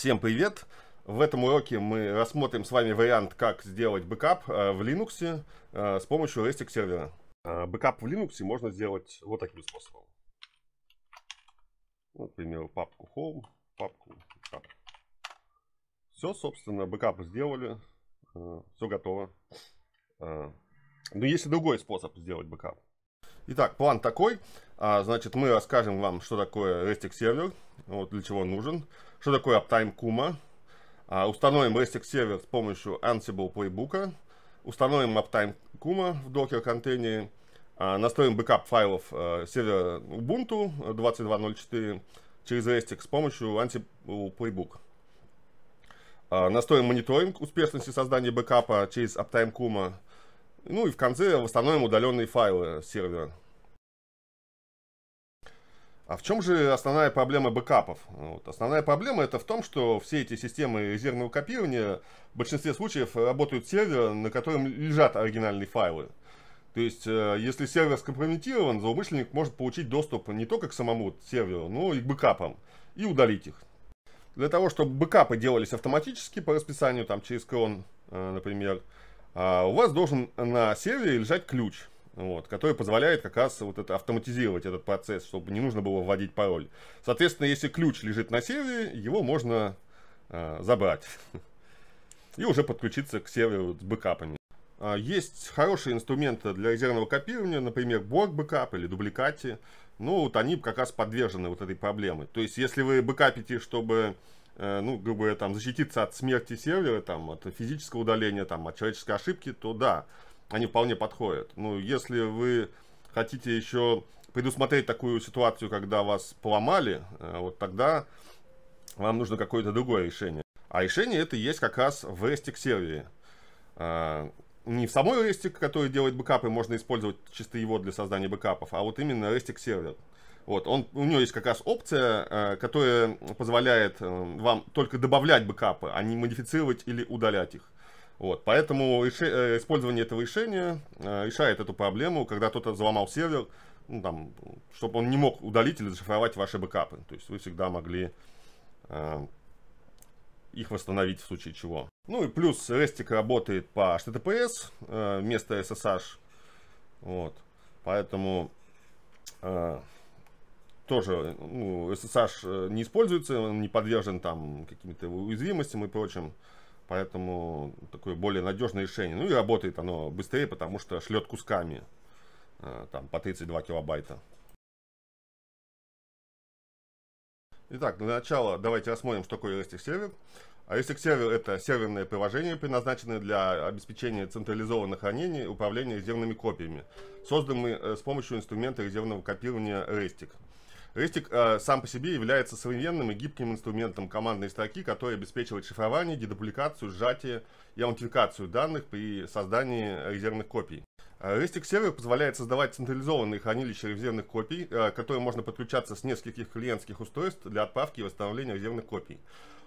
Всем привет! В этом уроке мы рассмотрим с вами вариант, как сделать бэкап э, в Linux э, с помощью Restic сервера. Э, бэкап в Linux можно сделать вот таким способом. Вот, к примеру, папку home, папку backup. Все, собственно, бэкап сделали, все готово. Но есть и другой способ сделать бэкап. Итак, план такой. А, значит, мы расскажем вам, что такое Restic сервер, вот для чего нужен, что такое Uptime Kuma. А, установим Restic сервер с помощью Ansible Playbook. Установим Uptime Kuma в Docker контейнере. А, настроим бэкап файлов а, сервера Ubuntu 22.04 через Restic с помощью Ansible Playbook. Настроим мониторинг успешности создания бэкапа через Uptime Kuma. Ну и в конце восстановим удаленные файлы сервера. А в чем же основная проблема бэкапов? Вот. Основная проблема это в том, что все эти системы резервного копирования в большинстве случаев работают сервером, на котором лежат оригинальные файлы. То есть, э, если сервер скомпрометирован, злоумышленник может получить доступ не только к самому серверу, но и к бэкапам, и удалить их. Для того, чтобы бэкапы делались автоматически по расписанию, там через cron, э, например, а, у вас должен на сервере лежать ключ вот, который позволяет как раз вот это автоматизировать этот процесс, чтобы не нужно было вводить пароль. Соответственно, если ключ лежит на сервере, его можно э, забрать и уже подключиться к серверу с бэкапами. А, есть хорошие инструменты для резервного копирования, например, Borg Backup или Duplicati. Ну, вот они как раз подвержены вот этой проблеме. То есть, если вы бэкапите, чтобы э, ну, грубо говоря, там, защититься от смерти сервера, там, от физического удаления, там, от человеческой ошибки, то да, они вполне подходят. Ну, если вы хотите еще предусмотреть такую ситуацию, когда вас поломали, э, вот тогда вам нужно какое-то другое решение. А решение это есть как раз в RESTIC сервере. А, не в самой RESTIC, который делает бэкапы, можно использовать чисто его для создания бэкапов, а вот именно RESTIC сервер. Вот, он, у него есть как раз опция, э, которая позволяет э, вам только добавлять бэкапы, а не модифицировать или удалять их. Вот, поэтому э, использование этого решения э, решает эту проблему, когда кто-то взломал сервер, ну, там, чтобы он не мог удалить или зашифровать ваши бэкапы. То есть вы всегда могли э, их восстановить в случае чего. Ну и плюс RESTIC работает по HTTPS э, вместо SSH. Вот, поэтому э, тоже ну, SSH э, не используется, он не подвержен там каким-то уязвимостям и прочим. Поэтому такое более надежное решение. Ну и работает оно быстрее, потому что шлет кусками. Э, там по 32 килобайта. Итак, для начала давайте рассмотрим, что такое RESTIC сервер. RESTIC сервер это серверное приложение, предназначенное для обеспечения централизованного хранения и управления резервными копиями, созданное э, с помощью инструмента резервного копирования RESTIC. Рестик э, сам по себе является современным и гибким инструментом командной строки, который обеспечивает шифрование, дедупликацию, сжатие и аутентификацию данных при создании резервных копий. Restic сервер позволяет создавать централизованные хранилища резервных копий, э, которые можно подключаться с нескольких клиентских устройств для отправки и восстановления резервных копий.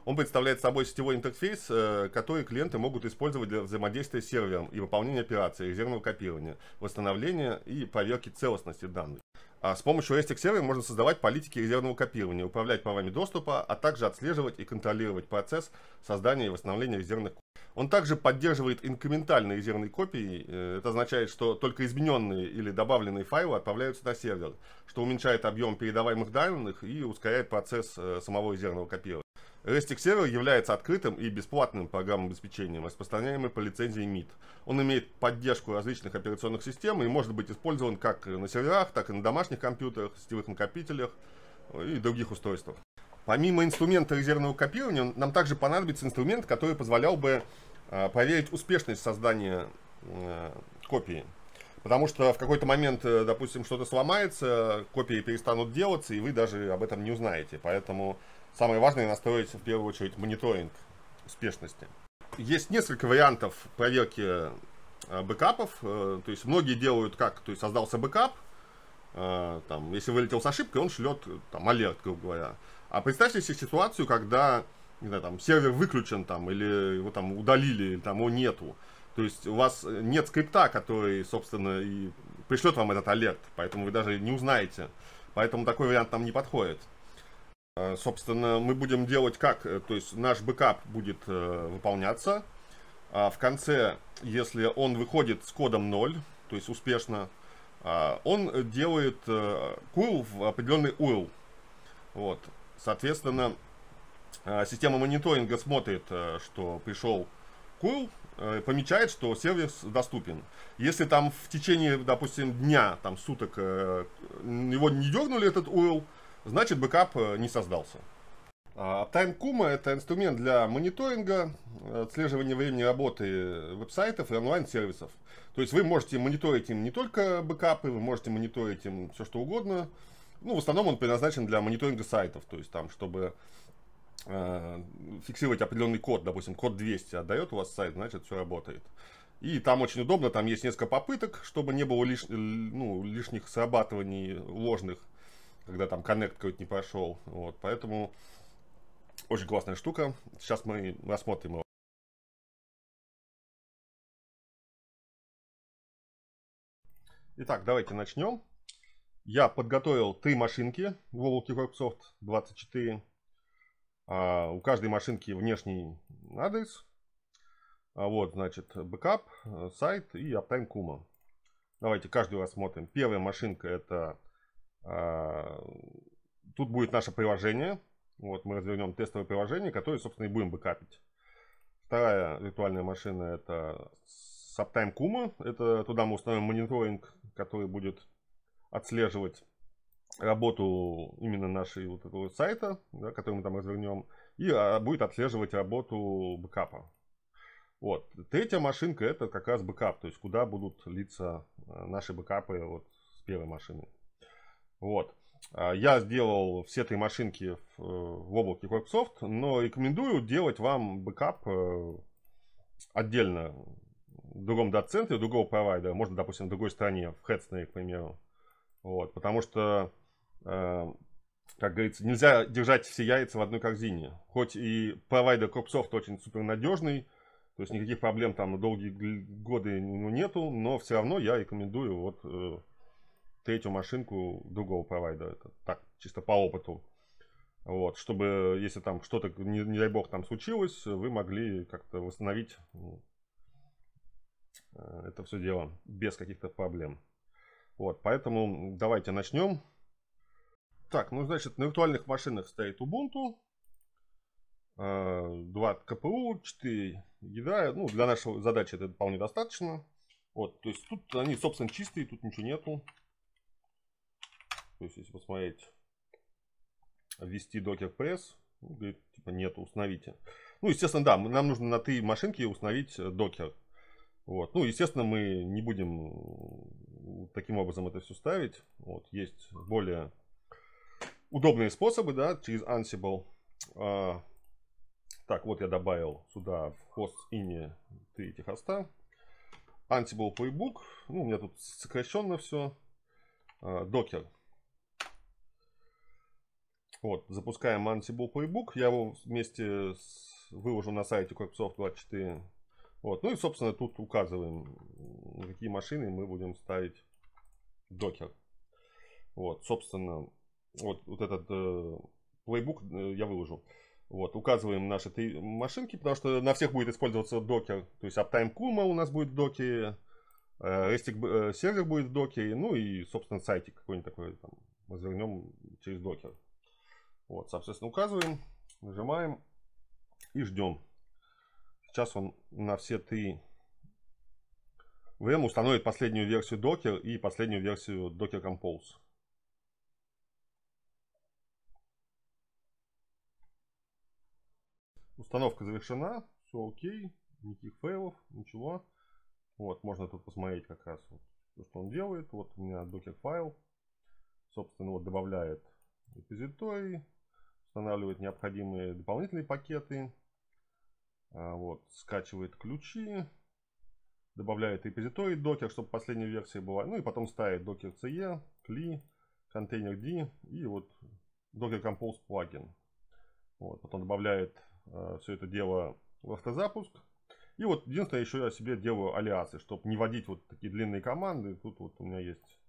Он представляет собой сетевой интерфейс, э, который клиенты могут использовать для взаимодействия с сервером и выполнения операций резервного копирования, восстановления и проверки целостности данных. А с помощью RESTIC сервера можно создавать политики резервного копирования, управлять правами доступа, а также отслеживать и контролировать процесс создания и восстановления резервных копий. Он также поддерживает инкрементальные резервные копии. Э, это означает, что только измененные или добавленные файлы отправляются на сервер, что уменьшает объем передаваемых данных и ускоряет процесс э, самого резервного копирования. RESTIC сервер является открытым и бесплатным программным обеспечением, распространяемым по лицензии MIT. Он имеет поддержку различных операционных систем и может быть использован как на серверах, так и на домашних компьютерах, сетевых накопителях и других устройствах. Помимо инструмента резервного копирования, нам также понадобится инструмент, который позволял бы э, проверить успешность создания э, копии. Потому что в какой-то момент, э, допустим, что-то сломается, копии перестанут делаться, и вы даже об этом не узнаете. Поэтому Самое важное настроить в первую очередь мониторинг успешности. Есть несколько вариантов проверки э, бэкапов. Э, то есть многие делают как, то есть создался бэкап, э, там, если вылетел с ошибкой, он шлет там alert, грубо говоря. А представьте себе ситуацию, когда не знаю, там, сервер выключен там, или его там удалили, или там его нету. То есть у вас нет скрипта, который, собственно, и пришлет вам этот alert, поэтому вы даже не узнаете. Поэтому такой вариант нам не подходит. А, собственно, мы будем делать как? Э, то есть наш бэкап будет э, выполняться. А в конце, если он выходит с кодом 0, то есть успешно, э, он делает э, curl в определенный URL. Вот. Соответственно, э, система мониторинга смотрит, э, что пришел curl, э, помечает, что сервис доступен. Если там в течение, допустим, дня, там суток э, его не дернули этот URL, значит бэкап э, не создался. А Kuma это инструмент для мониторинга, отслеживания времени работы веб-сайтов и онлайн-сервисов. То есть вы можете мониторить им не только бэкапы, вы можете мониторить им все что угодно. Ну, в основном он предназначен для мониторинга сайтов, то есть там, чтобы э, фиксировать определенный код, допустим, код 200 отдает у вас сайт, значит, все работает. И там очень удобно, там есть несколько попыток, чтобы не было лиш, ну, лишних срабатываний ложных когда там коннект какой-то не прошел. Вот, поэтому очень классная штука. Сейчас мы рассмотрим его. Итак, давайте начнем. Я подготовил три машинки облаке Corpsoft 24. А, у каждой машинки внешний адрес. А вот, значит, бэкап, сайт и Uptime Kuma. Давайте каждую рассмотрим. Первая машинка это тут будет наше приложение. Вот мы развернем тестовое приложение, которое, собственно, и будем бэкапить. Вторая виртуальная машина это Uptime Kuma. Это туда мы установим мониторинг, который будет отслеживать работу именно нашей вот этого сайта, да, который мы там развернем, и а, будет отслеживать работу бэкапа. Вот. Третья машинка это как раз бэкап, то есть куда будут литься а, наши бэкапы вот с первой машины. Вот. А, я сделал все три машинки в, э, в облаке Corpsoft, но рекомендую делать вам бэкап э, отдельно в другом дата-центре, другого провайдера, можно, допустим, в другой стране, в Hetzner, к примеру. Вот, потому что, э, как говорится, нельзя держать все яйца в одной корзине. Хоть и провайдер Corpsoft очень супер надежный, то есть никаких проблем там долгие годы нету, но все равно я рекомендую вот третью машинку другого провайдера. Это так, чисто по опыту. Вот, чтобы, если там что-то, не, не дай бог, там случилось, вы могли как-то восстановить ну, э, это все дело без каких-то проблем. Вот, поэтому давайте начнем. Так, ну, значит, на виртуальных машинах стоит Ubuntu. 2 э, КПУ, 4 ядра. Ну, для нашей задачи это вполне достаточно. Вот, то есть тут они, собственно, чистые, тут ничего нету. То есть, если посмотреть, ввести Docker Press, ну, говорит, типа, нет, установите. Ну, естественно, да, нам нужно на три машинки установить Docker. Вот. Ну, естественно, мы не будем таким образом это все ставить. Вот. Есть более удобные способы, да, через Ansible. А, так, вот я добавил сюда в хост ini три этих хоста. Ansible Playbook. Ну, у меня тут сокращенно все. А, Docker. Вот, запускаем Ansible Playbook. Я его вместе с, выложу на сайте Corpsoft 24. Вот, ну и, собственно, тут указываем, какие машины мы будем ставить докер. Вот, собственно, вот, вот этот э, плейбук э, я выложу. Вот, указываем наши три машинки, потому что на всех будет использоваться докер. То есть Uptime Kuma у нас будет в докере, э, REST э, сервер будет в докере, ну и, собственно, сайтик какой-нибудь такой там развернем через докер. Вот, соответственно, указываем, нажимаем и ждем. Сейчас он на все три VM установит последнюю версию Docker и последнюю версию Docker Compose. Установка завершена, все окей, никаких фейлов, ничего. Вот, можно тут посмотреть как раз вот, что он делает. Вот у меня Docker файл, собственно, вот добавляет репозиторий, устанавливает необходимые дополнительные пакеты, а, вот, скачивает ключи, добавляет репозиторий Docker, чтобы последняя версия была, ну и потом ставит Docker CE, CLI, контейнер D и вот Docker Compose плагин. Вот, потом добавляет э, все это дело в автозапуск. И вот единственное, еще я себе делаю алиасы, чтобы не вводить вот такие длинные команды. Тут вот у меня есть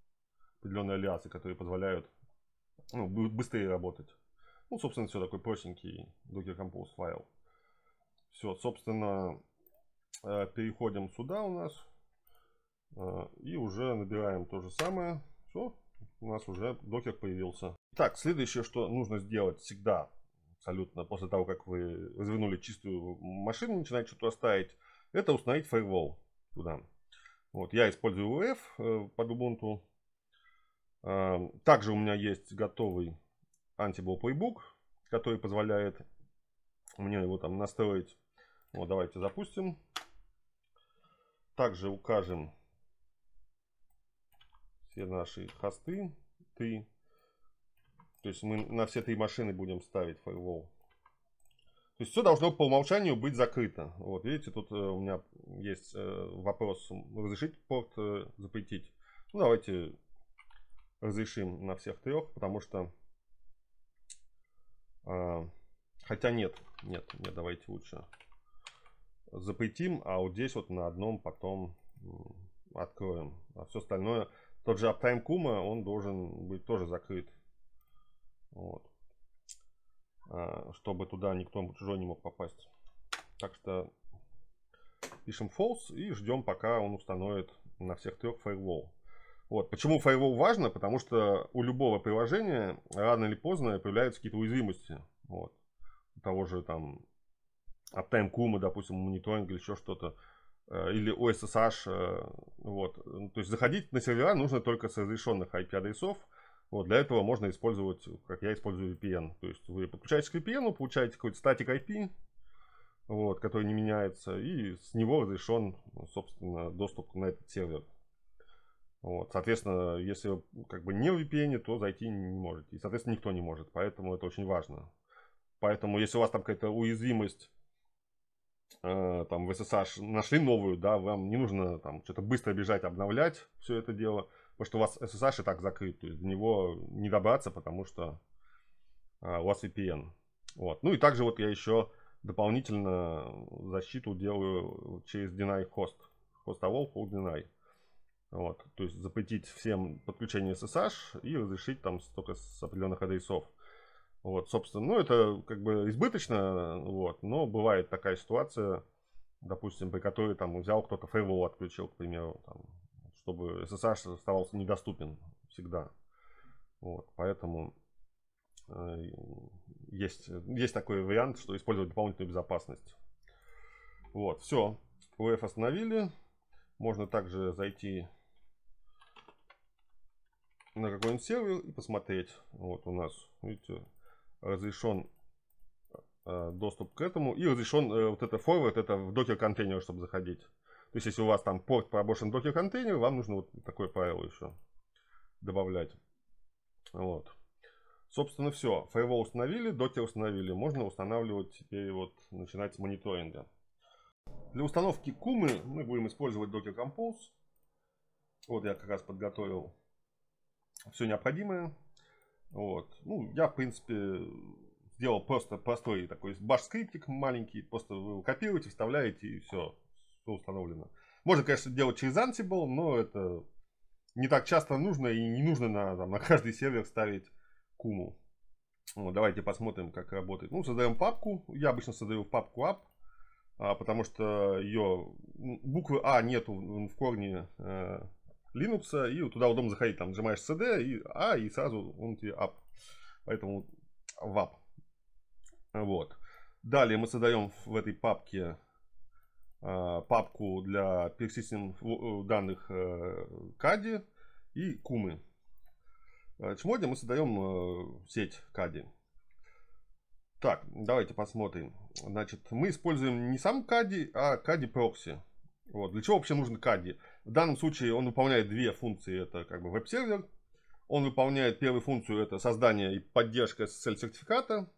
определенные алиасы, которые позволяют ну, быстрее работать. Ну, собственно, все такой простенький Docker Compose файл. Все, собственно, э, переходим сюда у нас. Э, и уже набираем то же самое. Все, у нас уже докер появился. Так, следующее, что нужно сделать всегда, абсолютно, после того, как вы развернули чистую машину, начинаете что-то ставить, это установить firewall туда. Вот, я использую UF э, под Ubuntu. Также у меня есть готовый Ansible Playbook, который позволяет мне его там настроить. Вот, давайте запустим. Также укажем все наши хосты. Три. То есть мы на все три машины будем ставить firewall. То есть все должно по умолчанию быть закрыто. Вот видите, тут э, у меня есть э, вопрос разрешить порт э, запретить. Ну давайте разрешим на всех трех, потому что хотя нет, нет, нет, давайте лучше запретим, а вот здесь вот на одном потом откроем. А все остальное, тот же Uptime Kuma, он должен быть тоже закрыт. Вот. А, чтобы туда никто чужой не мог попасть. Так что пишем false и ждем, пока он установит на всех трех firewall. Вот. Почему firewall важно? Потому что у любого приложения рано или поздно появляются какие-то уязвимости. Вот. У того же там Uptime Kuma, допустим, мониторинг или еще что-то. Э, или OSSH. Э, вот. То есть заходить на сервера нужно только с разрешенных IP-адресов. Вот, для этого можно использовать, как я использую VPN. То есть вы подключаетесь к VPN, получаете какой-то статик IP, вот, который не меняется, и с него разрешен, собственно, доступ на этот сервер. Вот, соответственно, если как бы не в VPN, то зайти не можете. И, соответственно, никто не может. Поэтому это очень важно. Поэтому, если у вас там какая-то уязвимость, э, там в SSH нашли новую, да, вам не нужно там что-то быстро бежать, обновлять все это дело, потому что у вас SSH и так закрыт. То есть до него не добраться, потому что э, у вас VPN. Вот. Ну и также вот я еще дополнительно защиту делаю через deny host. Host all, hold deny. Вот, то есть запретить всем подключение SSH и разрешить там только с определенных адресов. Вот, собственно, ну это как бы избыточно, вот, но бывает такая ситуация, допустим, при которой там взял кто-то firewall отключил, к примеру, там, чтобы SSH оставался недоступен всегда. Вот, поэтому э, есть, есть такой вариант, что использовать дополнительную безопасность. Вот, все, UF остановили. Можно также зайти на какой-нибудь сервер и посмотреть. Вот у нас, видите, разрешен э, доступ к этому. И разрешен э, вот это forward, это в докер контейнер, чтобы заходить. То есть, если у вас там порт проброшен докер контейнер, вам нужно вот такое правило еще добавлять. Вот. Собственно, все. Firewall установили, докер установили. Можно устанавливать теперь вот, начинать с мониторинга. Для установки кумы мы будем использовать Docker Compose. Вот я как раз подготовил все необходимое. Вот. Ну, я, в принципе, сделал просто простой такой баш-скриптик маленький. Просто вы его копируете, вставляете и все, все установлено. Можно, конечно, делать через Ansible, но это не так часто нужно и не нужно на, там, на каждый сервер ставить куму. Вот, давайте посмотрим, как работает. Ну, создаем папку. Я обычно создаю папку app, а, потому что ее буквы А нету в корне э, Linux, и туда удобно заходить, там нажимаешь CD, и А, и сразу он тебе app. Поэтому в app. Вот. Далее мы создаем в этой папке э, папку для перечисления данных э, Кади и Кумы. В Чмоде мы создаем э, сеть Кади. Так, давайте посмотрим. Значит, мы используем не сам Кади, а Кади прокси. Вот. Для чего вообще нужен Кади? В данном случае он выполняет две функции. Это как бы веб-сервер. Он выполняет первую функцию, это создание и поддержка SSL-сертификата.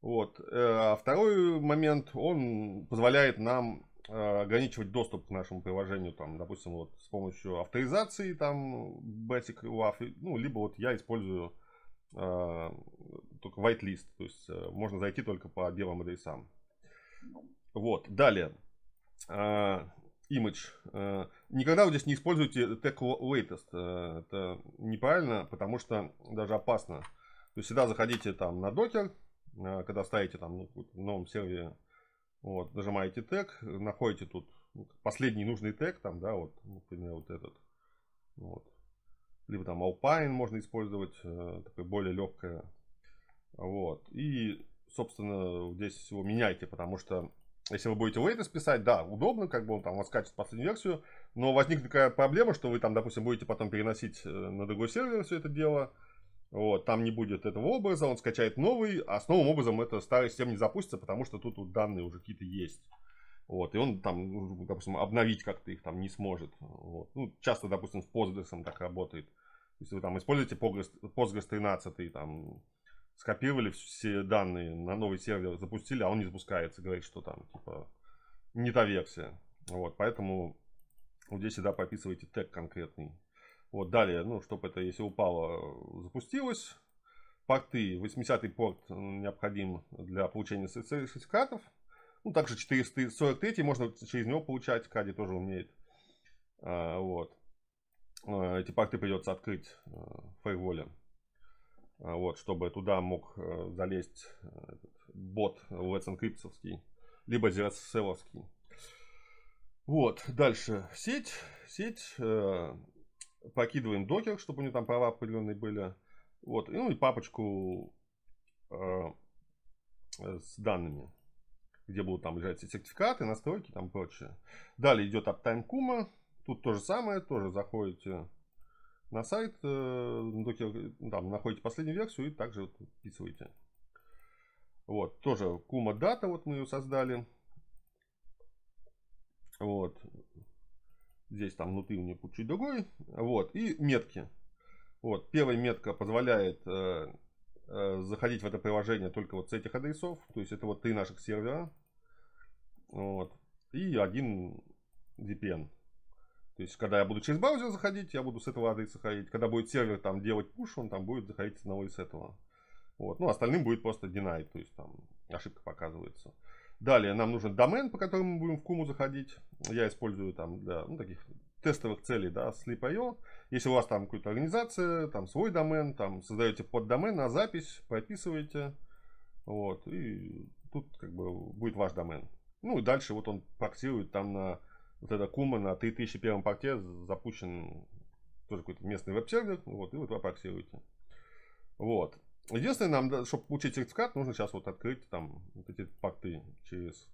Вот. Э, а второй момент, он позволяет нам э, ограничивать доступ к нашему приложению, там, допустим, вот с помощью авторизации, там, Basic WAF, ну, либо вот я использую э, только whitelist, то есть э, можно зайти только по белым адресам. Вот, далее. Image. Никогда вы здесь не используйте tag latest. Э, это неправильно, потому что даже опасно. То есть всегда заходите там на докер, э, когда ставите там ну, в новом сервере, вот, нажимаете тег, находите тут последний нужный тег, там, да, вот, например, вот этот, вот. Либо там Alpine можно использовать, э, такое более легкое. Вот. И, собственно, здесь его меняйте, потому что если вы будете latest писать, да, удобно, как бы он там вас скачет последнюю версию, но возникнет такая проблема, что вы там, допустим, будете потом переносить э, на другой сервер все это дело, вот, там не будет этого образа, он скачает новый, а с новым образом это старая система не запустится, потому что тут вот данные уже какие-то есть. Вот, и он там, ну, допустим, обновить как-то их там не сможет. Вот. Ну, часто, допустим, с Postgres так работает. Если вы там используете Postgres, Postgres 13, там, скопировали все данные на новый сервер, запустили, а он не запускается, говорит, что там, типа, не та версия. Вот, поэтому вот здесь всегда прописывайте тег конкретный. Вот, далее, ну, чтобы это, если упало, запустилось. Порты, 80-й порт необходим для получения сертификатов. Ну, также 443 можно через него получать, Кади тоже умеет. А, вот. А, эти порты придется открыть в фаерволе. А, вот, чтобы туда мог а, залезть этот бот Let's Encrypt, либо ZSL. Вот, дальше сеть. Сеть э, покидываем докер, чтобы у него там права определенные были. Вот, ну и папочку э, с данными, где будут там лежать сертификаты, настройки там прочее. Далее идет Uptime Kuma. Тут то же самое, тоже заходите на сайт, э, докер, там находите последнюю версию и также вот вписываете. Вот, тоже Kuma Data, вот мы ее создали. Вот, Здесь там внутри у нее чуть другой. Вот. И метки. Вот. Первая метка позволяет э, э, заходить в это приложение только вот с этих адресов. То есть это вот три наших сервера. Вот. И один VPN. То есть, когда я буду через браузер заходить, я буду с этого адреса ходить. Когда будет сервер там делать пуш, он там будет заходить с одного из этого. Вот. Ну, остальным будет просто deny, то есть там ошибка показывается. Далее нам нужен домен, по которому мы будем в Куму заходить. Я использую там для ну, таких тестовых целей, да, Sleep.io. Если у вас там какая-то организация, там свой домен, там создаете поддомен на запись, прописываете. Вот, и тут как бы будет ваш домен. Ну и дальше вот он проксирует там на вот это Кума на 3001 порте запущен тоже какой-то местный веб-сервер. Вот, и вот вы проксируете. Вот. Единственное, нам, чтобы получить сертификат, нужно сейчас вот открыть там вот эти порты через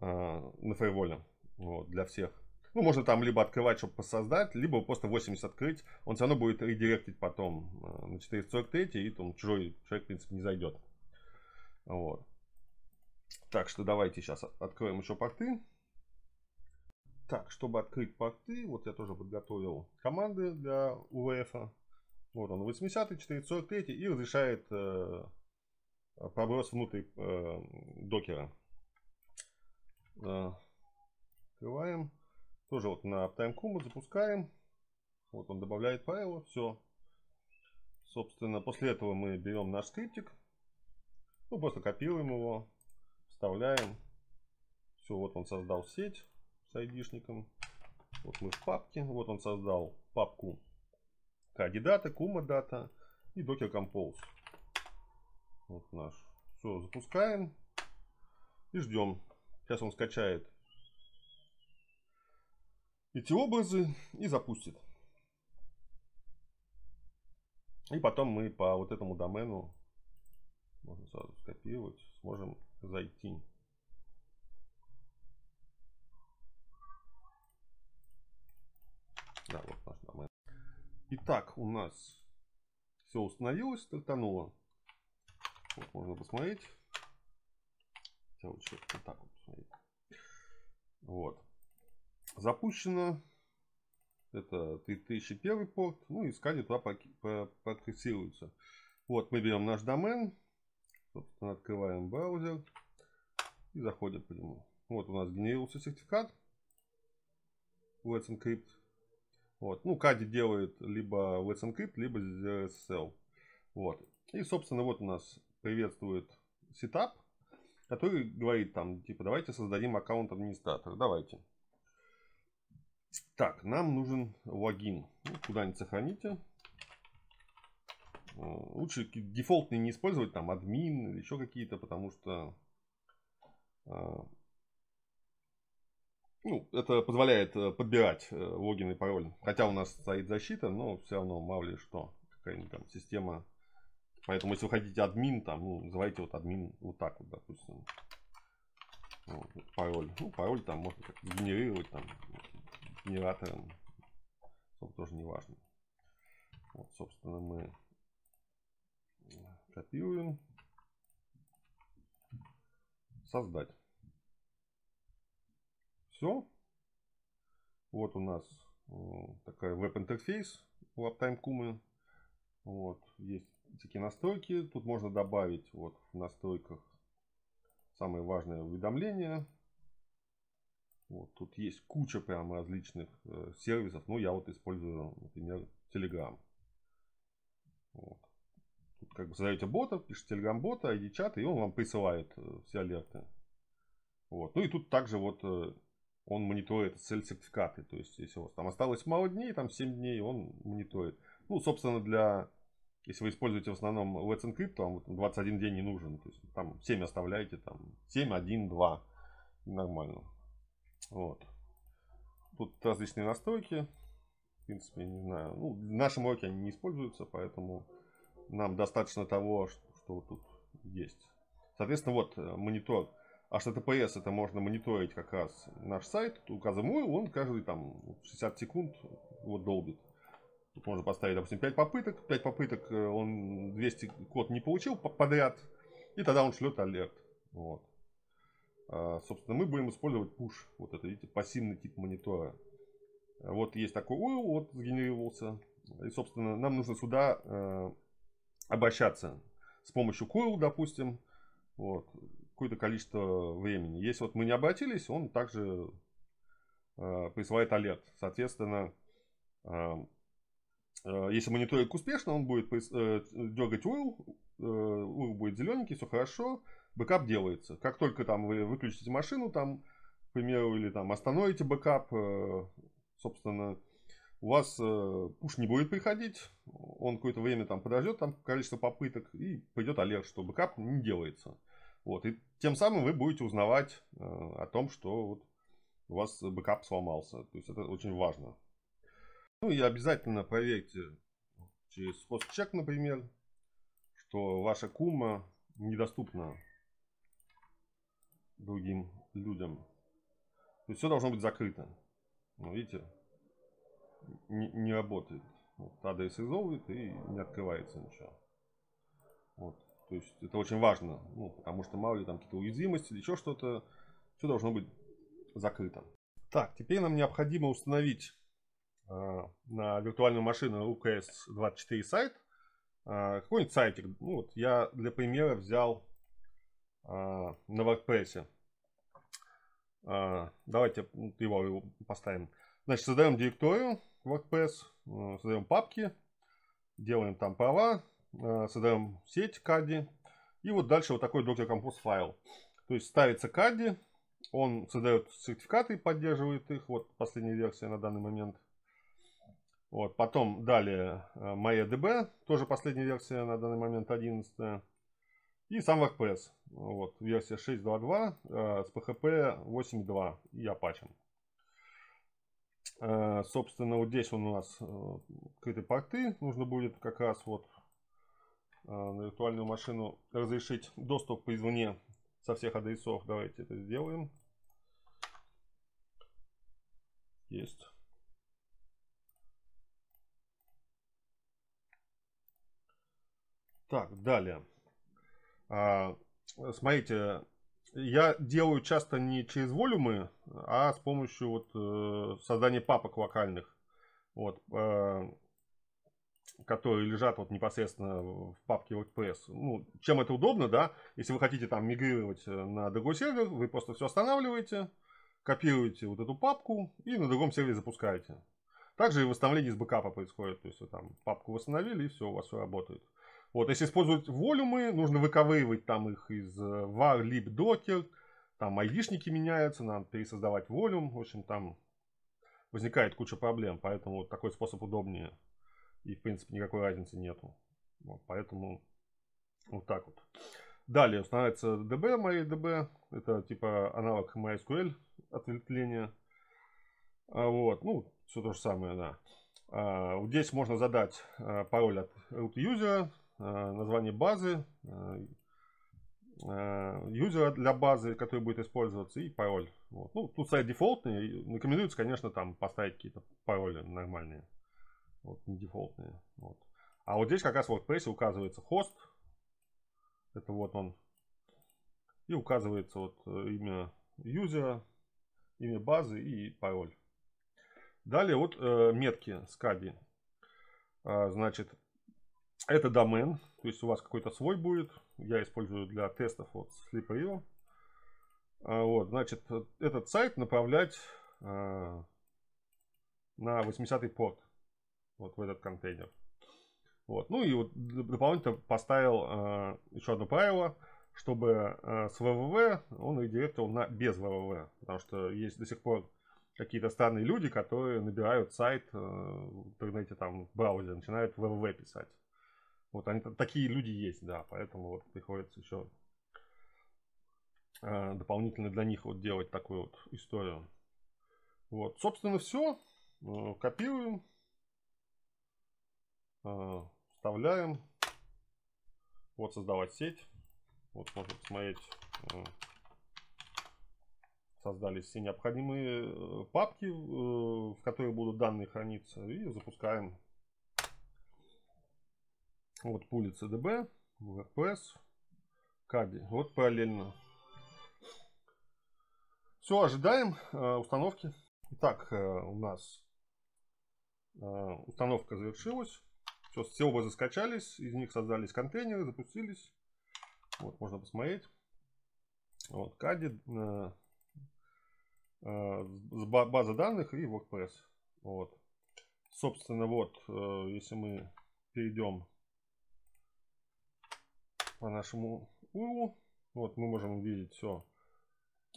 э, на фейволе. Вот, для всех. Ну, можно там либо открывать, чтобы создать, либо просто 80 открыть. Он все равно будет редиректить потом э, на 443 и там чужой человек, в принципе, не зайдет. Вот. Так что давайте сейчас откроем еще порты. Так, чтобы открыть порты, вот я тоже подготовил команды для УВФ. Вот он, 80 443 и разрешает э, проброс внутрь э, докера. Э, открываем. Тоже вот на TimeCoom запускаем. Вот он добавляет файлы. Все. Собственно, после этого мы берем наш скриптик. Ну, просто копируем его. Вставляем. Все, вот он создал сеть с айдишником. Вот мы в папке. Вот он создал папку Kuma Data и Docker Compose. Вот наш. Все, запускаем и ждем. Сейчас он скачает эти образы и запустит. И потом мы по вот этому домену, можно сразу скопировать, сможем зайти. Да, вот наш домен. Итак, у нас все установилось, стартануло. Вот можно посмотреть. Хотя лучше вот так вот посмотреть. Вот. Запущено. Это 3001 порт. Ну и скани туда подкрессируются. Вот мы берем наш домен. Собственно, открываем браузер. И заходим по нему. Вот у нас генерировался сертификат. Let's Encrypt. Вот. Ну, Кади делает либо Let's Encrypt, либо ZSL. Вот. И, собственно, вот у нас приветствует сетап, который говорит там, типа, давайте создадим аккаунт администратора. Давайте. Так, нам нужен логин. Ну, Куда-нибудь сохраните. лучше дефолтные не использовать, там, админ или еще какие-то, потому что ну, это позволяет подбирать логин и пароль. Хотя у нас стоит защита, но все равно мало ли что, какая-нибудь там система. Поэтому, если вы хотите админ, там, ну, называйте вот админ вот так вот, допустим. Вот, пароль. Ну, пароль там можно как генерировать там генератором. Собственно, тоже не важно. Вот, собственно, мы копируем. Создать. Все. Вот у нас э, такая веб-интерфейс у Uptime. Вот, есть такие настройки. Тут можно добавить вот в настройках самые важные уведомления. Вот, тут есть куча прям различных э, сервисов. Ну, я вот использую, например, Telegram. Вот. Тут как бы создаете бота, пишете Telegram бота, ID чат, и он вам присылает э, все алерты. Вот. Ну и тут также вот э, он мониторит цель сертификаты. То есть, если у вас там осталось мало дней, там 7 дней, он мониторит. Ну, собственно, для если вы используете в основном Let's Encrypt, вам 21 день не нужен. То есть там 7 оставляете, там 7, 1, 2. Нормально. Вот. Тут различные настройки. В принципе, не знаю. Ну, в нашем уроке они не используются, поэтому нам достаточно того, что, что тут есть. Соответственно, вот э, монитор HTTPS, это можно мониторить как раз наш сайт. Указываем он каждый там 60 секунд вот долбит. Тут можно поставить, допустим, 5 попыток. 5 попыток э, он 200 код не получил подряд. И тогда он шлет алерт. Вот. А, собственно, мы будем использовать push. Вот это, видите, пассивный тип монитора. Вот есть такой URL, вот сгенерировался. И, собственно, нам нужно сюда э, обращаться с помощью curl, допустим. Вот. Какое-то количество времени. Если вот мы не обратились, он также э, присылает алерт. Соответственно, э, Э, если мониторинг успешно, он будет э, дергать URL, URL будет зелененький, все хорошо, бэкап делается. Как только там вы выключите машину, там, к примеру, или там остановите бэкап, э, собственно, у вас push не будет приходить, он какое-то время там подождет, там количество попыток, и придет алерт, что бэкап не делается. Вот, и тем самым вы будете узнавать о том, что вот у вас бэкап сломался. То есть это очень важно. Ну и обязательно проверьте через хостчек, например, что ваша Kuma недоступна другим людям. То есть все должно быть закрыто. Ну, видите, не, не работает. Вот, адрес изолвит и не открывается ничего. То есть это очень важно, ну, потому что мало ли там какие-то уязвимости или еще что-то, все должно быть закрыто. Так, теперь нам необходимо установить а, на виртуальную машину UKS-24 сайт, а, какой-нибудь сайтик. Ну, вот я для примера взял а, на WordPress. Давайте его поставим. Значит, создаем директорию WordPress, создаем папки, делаем там права, создаем сеть CADI. И вот дальше вот такой Docker Compose файл. То есть ставится CADI, он создает сертификаты, поддерживает их. Вот последняя версия на данный момент. Вот, потом далее э, MariaDB, тоже последняя версия на данный момент 11. И сам WordPress, вот, версия 6.2.2 э, с PHP 8.2 и Apache. Э, собственно, вот здесь у нас э, открытые порты. Нужно будет как раз вот э, на виртуальную машину разрешить доступ извне со всех адресов. Давайте это сделаем. Есть. Так, далее. А, смотрите, я делаю часто не через волюмы, а с помощью вот, э, создания папок локальных, вот, э, которые лежат вот непосредственно в папке WordPress. Ну, чем это удобно, да? Если вы хотите там мигрировать э, на другой сервер, вы просто все останавливаете, копируете вот эту папку и на другом сервере запускаете. Также и восстановление из бэкапа происходит. То есть вы там папку восстановили и все, у вас все работает. Вот, если использовать волюмы, нужно выковыривать там их из э, var, lib, docker. Там айдишники меняются, надо пересоздавать волюм. В общем, там возникает куча проблем. Поэтому вот такой способ удобнее. И, в принципе, никакой разницы нету. Вот, поэтому вот так вот. Далее устанавливается DB, MariaDB. Это типа аналог MySQL ответвления. А, вот, ну, все то же самое, да. А, здесь можно задать а, пароль от root user, а, название базы, а, а, юзера для базы, который будет использоваться, и пароль. Вот. Ну, тут сайт дефолтный. Рекомендуется, конечно, там поставить какие-то пароли нормальные. Вот, не дефолтные. Вот. А вот здесь как раз в WordPress указывается хост. Это вот он. И указывается вот э, имя юзера, имя базы и пароль. Далее вот э, метки скади. А, значит, это домен. То есть у вас какой-то свой будет. Я использую для тестов вот Sleep.io. А, вот, значит, этот сайт направлять а, на 80 порт. Вот в этот контейнер. Вот. Ну и вот дополнительно поставил а, еще одно правило, чтобы а, с www он редиректировал на без www. Потому что есть до сих пор какие-то странные люди, которые набирают сайт э, в интернете, там, в браузере, начинают www писать. Вот они такие люди есть, да, поэтому вот приходится еще э, дополнительно для них вот делать такую вот историю. Вот, собственно, все. Э, копируем, э, вставляем. Вот создавать сеть. Вот можно посмотреть, э, создались все необходимые э, папки, э, в которые будут данные храниться. И запускаем вот пули CDB, WordPress, Кади. Вот параллельно. Все, ожидаем э, установки. Итак, э, у нас э, установка завершилась. Все, все образы скачались, из них создались контейнеры, запустились. Вот, можно посмотреть. Вот, Кади, э, э, база данных и WordPress. Вот. Собственно, вот, э, если мы перейдем по нашему URL. Вот мы можем увидеть все.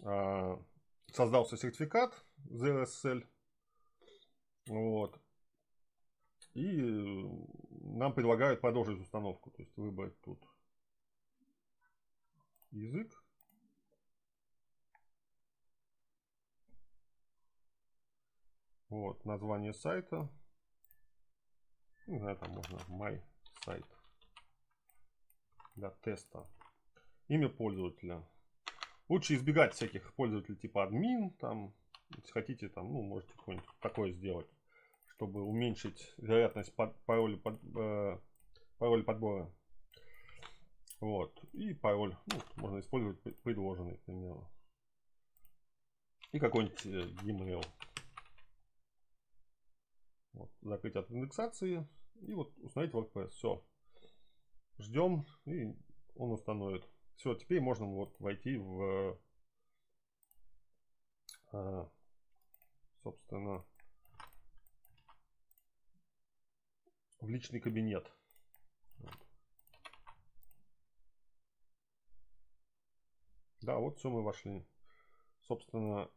А, создался сертификат ZSL. Вот. И нам предлагают продолжить установку. То есть выбрать тут язык. Вот, название сайта. Не знаю, там можно my сайт для теста. Имя пользователя. Лучше избегать всяких пользователей типа админ. Там, если хотите, там, ну, можете какое-нибудь такое сделать, чтобы уменьшить вероятность под, пароля, под, э, пароля подбора. Вот. И пароль. Ну, можно использовать предложенный, к примеру. И какой-нибудь э, e-mail. Вот. Закрыть от индексации. И вот установить WordPress. Все ждем и он установит. Все, теперь можно вот войти в, а, собственно, в личный кабинет. Да, вот все мы вошли. Собственно,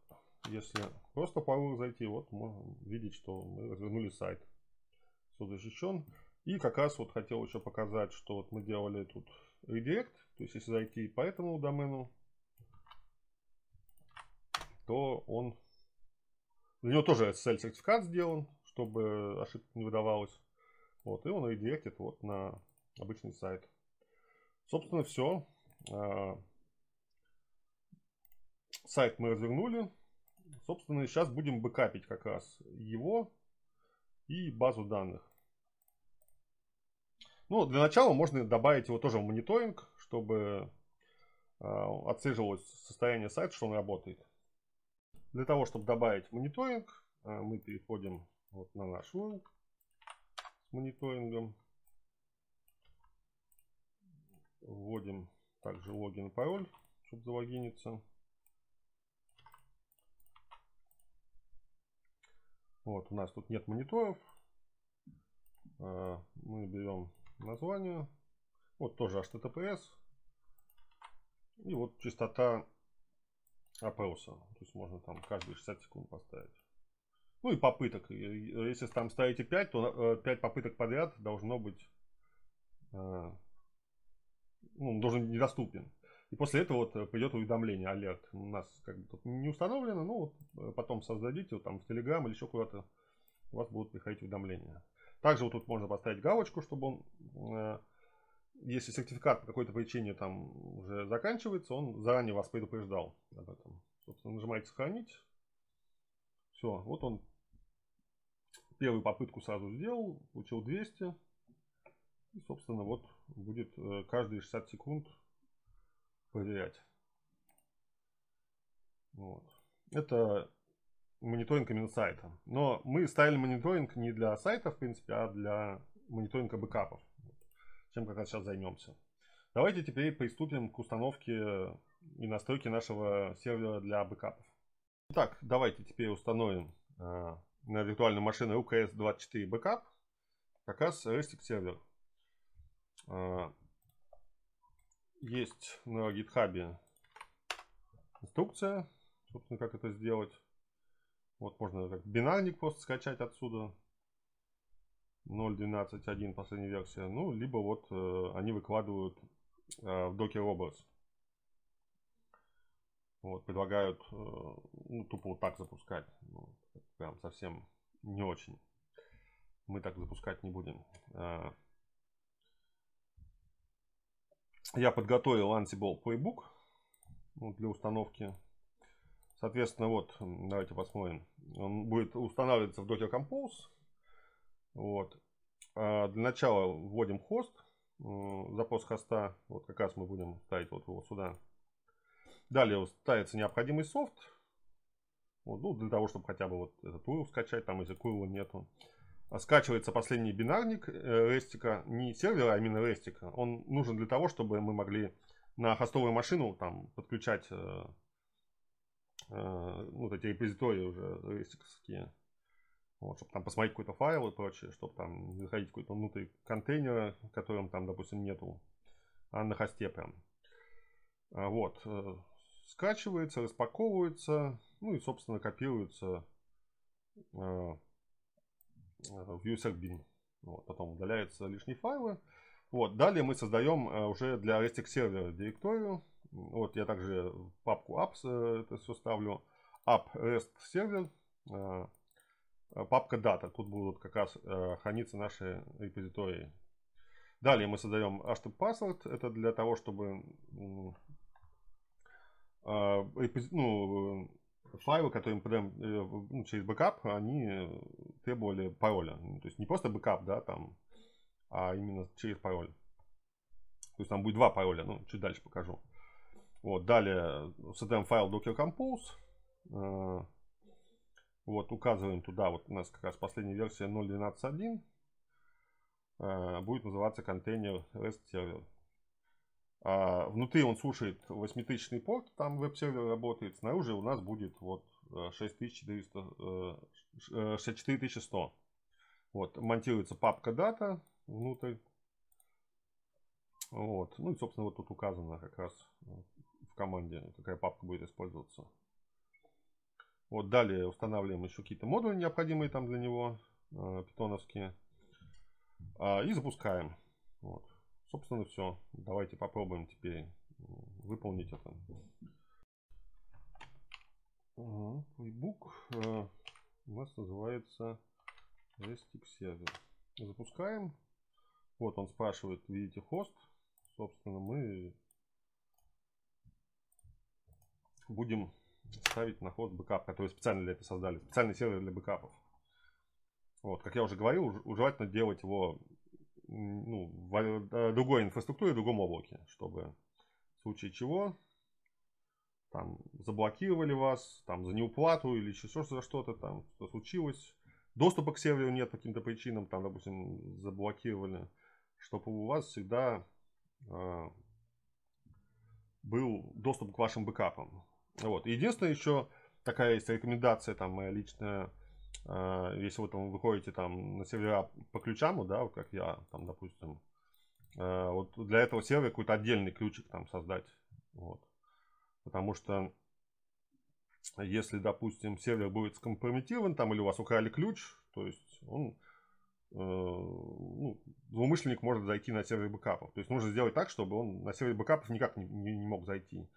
если просто по зайти, вот можно видеть, что мы развернули сайт. Все защищен. И как раз вот хотел еще показать, что вот мы делали тут редирект. То есть если зайти по этому домену, то он... За него тоже SSL сертификат сделан, чтобы ошибка не выдавалась. Вот, и он редиректит вот на обычный сайт. Собственно, все. А, сайт мы развернули. Собственно, сейчас будем бэкапить как раз его и базу данных. Ну, для начала можно добавить его тоже в мониторинг, чтобы э, отслеживалось состояние сайта, что он работает. Для того, чтобы добавить мониторинг, э, мы переходим вот на наш с мониторингом. Вводим также логин и пароль, чтобы залогиниться. Вот, у нас тут нет мониторов. Мы берем название. Вот тоже HTTPS. И вот частота опроса. То есть можно там каждые 60 секунд поставить. Ну и попыток. Если там ставите 5, то 5 э, попыток подряд должно быть ну, он должен быть недоступен. И после этого вот придет уведомление, алерт. У нас как бы тут не установлено, ну вот потом создадите вот там в Telegram или еще куда-то, у вас будут приходить уведомления. Также вот тут можно поставить галочку, чтобы он, если сертификат по какой-то причине там уже заканчивается, он заранее вас предупреждал об этом. Собственно, нажимаете сохранить. Все, вот он первую попытку сразу сделал, получил 200. И, собственно, вот будет э, каждые 60 секунд проверять. Вот. Это мониторинг именно сайта. Но мы ставили мониторинг не для сайта, в принципе, а для мониторинга бэкапов. Чем как раз сейчас займемся. Давайте теперь приступим к установке и настройке нашего сервера для бэкапов. Итак, давайте теперь установим э, на виртуальную машину UKS-24 Backup как раз RESTIC сервер. Э, есть на GitHub инструкция, собственно, как это сделать. Вот можно как бинарник просто скачать отсюда. 0.12.1 последняя версия. Ну, либо вот э, они выкладывают э, в Docker Robots. Вот, предлагают, э, ну, тупо вот так запускать. Ну, прям совсем не очень. Мы так запускать не будем. Э, я подготовил Ansible Playbook ну, для установки. Соответственно, вот, давайте посмотрим. Он будет устанавливаться в Docker Compose. Вот. А для начала вводим хост, запрос хоста. Вот как раз мы будем ставить вот его сюда. Далее ставится необходимый софт. Вот, ну, для того, чтобы хотя бы вот этот URL скачать, там если URL нету. А скачивается последний бинарник рестика, не сервера, а именно рестика. Он нужен для того, чтобы мы могли на хостовую машину там подключать э, э, ну, вот эти репозитории уже рестиковские. Вот, чтобы там посмотреть какой-то файл и прочее, чтобы там заходить в какой-то внутрь контейнера, в котором там, допустим, нету, а на хосте прям. А, вот, э, скачивается, распаковывается, ну и, собственно, копируется э, в user bin. Вот, потом удаляются лишние файлы. Вот, далее мы создаем э, уже для RESTIC сервера директорию. Вот я также папку apps это все ставлю. opt rest server Э, папка data. Тут будут как раз э, храниться наши репозитории. Далее мы создаем HTTP password. Это для того, чтобы э, ну, файлы, которые мы подаем ну, через бэкап, они требовали пароля. Ну, то есть не просто бэкап, да, там, а именно через пароль. То есть там будет два пароля, ну, чуть дальше покажу. Вот, далее создаем файл docker compose. Вот, указываем туда, вот у нас как раз последняя версия 0.12.1. Э, будет называться контейнер REST сервер. А внутри он слушает 8000 порт, там веб-сервер работает. Снаружи у нас будет вот 6400, э, 64100. Э, вот, монтируется папка дата внутрь. Вот. Ну и, собственно, вот тут указано как раз в команде, какая папка будет использоваться. Вот далее устанавливаем еще какие-то модули необходимые там для него, э, питоновские. Э, и запускаем. Вот. Собственно, все. Давайте попробуем теперь выполнить это. Ага, Playbook э, у нас называется Restic server. Запускаем. Вот он спрашивает, видите хост. Собственно, мы будем ставить на хост бэкап, который специально для этого создали. Специальный сервер для бэкапов. Вот, как я уже говорил, желательно делать его ну, в э, другой инфраструктуре, в другом облаке, чтобы в случае чего там заблокировали вас, там за неуплату или еще за что-то там, что случилось, доступа к серверу нет по каким-то причинам, там, допустим, заблокировали, чтобы у вас всегда э, был доступ к вашим бэкапам. Вот. Единственное еще такая есть рекомендация, там моя личная, если вы там выходите там на сервера по ключам, да, вот как я, там, допустим, э, вот для этого сервера какой-то отдельный ключик там создать, вот. Потому что если, допустим, сервер будет скомпрометирован, там, или у вас украли ключ, то есть он ну, злоумышленник может зайти на сервер бэкапов. То есть нужно сделать так, чтобы он на сервер бэкапов никак не, не, не мог зайти.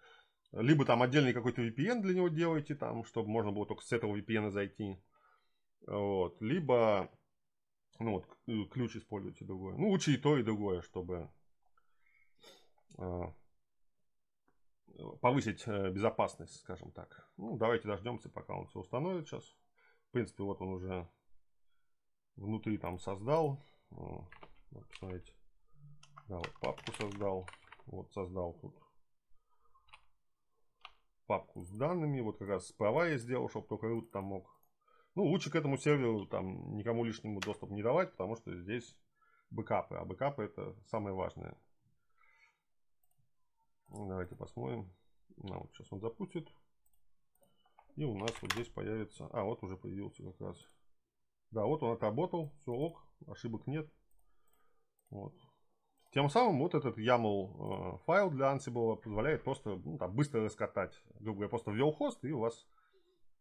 Либо там отдельный какой-то VPN для него делаете, там, чтобы можно было только с этого VPN зайти. Вот. Либо ну вот, ключ используйте другой. Ну, лучше и то, и другое, чтобы повысить э, безопасность, скажем так. Ну, давайте дождемся, пока он все установит сейчас. В принципе, вот он уже внутри там создал. Вот, посмотрите. Да, вот папку создал. Вот создал тут папку с данными. Вот как раз права я сделал, чтобы только root там мог. Ну, лучше к этому серверу там никому лишнему доступ не давать, потому что здесь бэкапы. А бэкапы это самое важное. Давайте посмотрим. Ну, вот сейчас он запустит. И у нас вот здесь появится... А, вот уже появился как раз. Да, вот он отработал. Все ок. Ошибок нет. Вот. Тем самым вот этот YAML э, файл для Ansible позволяет просто ну, там, быстро раскатать. Грубо говоря, просто ввел хост и у вас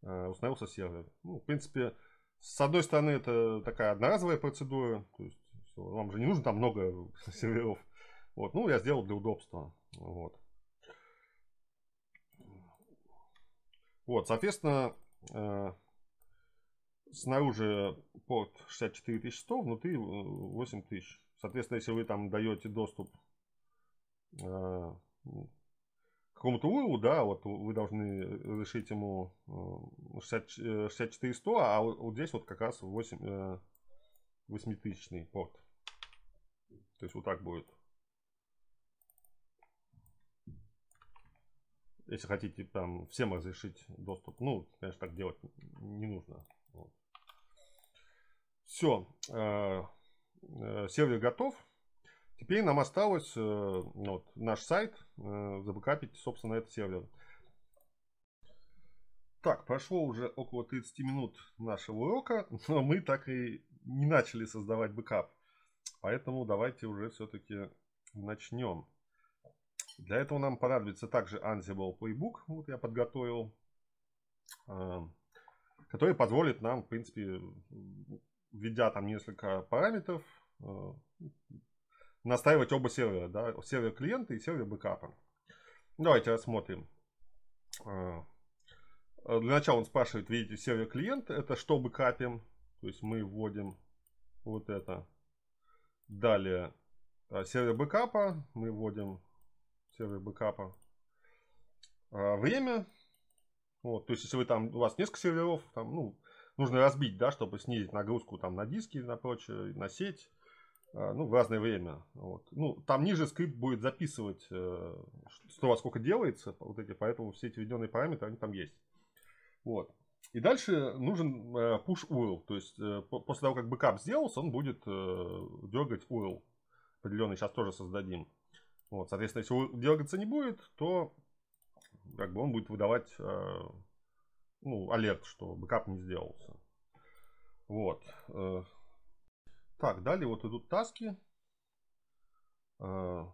установился сервер. Ну, в принципе, с одной стороны это такая одноразовая процедура. То есть вам же не нужно там много серверов. Вот, ну, я сделал для удобства. Вот. Вот, соответственно, э, снаружи порт 64100, внутри 8000. Э, соответственно, если вы там даете доступ э, какому-то URL, да, вот вы должны разрешить ему 60, 64100, а вот здесь вот как раз 8, 8000 порт. То есть вот так будет. Если хотите там всем разрешить доступ. Ну, конечно, так делать не нужно. Вот. Все. Э, э, сервер готов. Теперь нам осталось э, вот, наш сайт забэкапить, собственно, этот сервер. Так, прошло уже около 30 минут нашего урока, но мы так и не начали создавать бэкап. Поэтому давайте уже все-таки начнем. Для этого нам понадобится также Ansible Playbook. Вот я подготовил. А, который позволит нам, в принципе, введя там несколько параметров, а, настраивать оба сервера. Да, сервер клиента и сервер бэкапа. Давайте рассмотрим. А, для начала он спрашивает, видите, сервер клиент, это что бэкапим. То есть мы вводим вот это. Далее сервер бэкапа мы вводим сервер бэкапа. А, время. Вот, то есть, если вы там, у вас несколько серверов, там, ну, нужно разбить, да, чтобы снизить нагрузку там на диски, на прочее, на сеть. А, ну, в разное время. Вот. Ну, там ниже скрипт будет записывать, э, что вас сколько делается, вот эти, поэтому все эти введенные параметры, они там есть. Вот. И дальше нужен э, push URL. То есть, э, после того, как бэкап сделался, он будет дергать URL. Определенный сейчас тоже создадим. Вот, соответственно, если дергаться не будет, то как бы он будет выдавать э, ну, алерт, что бэкап не сделался. Вот. Э. Так, далее вот идут таски. Э,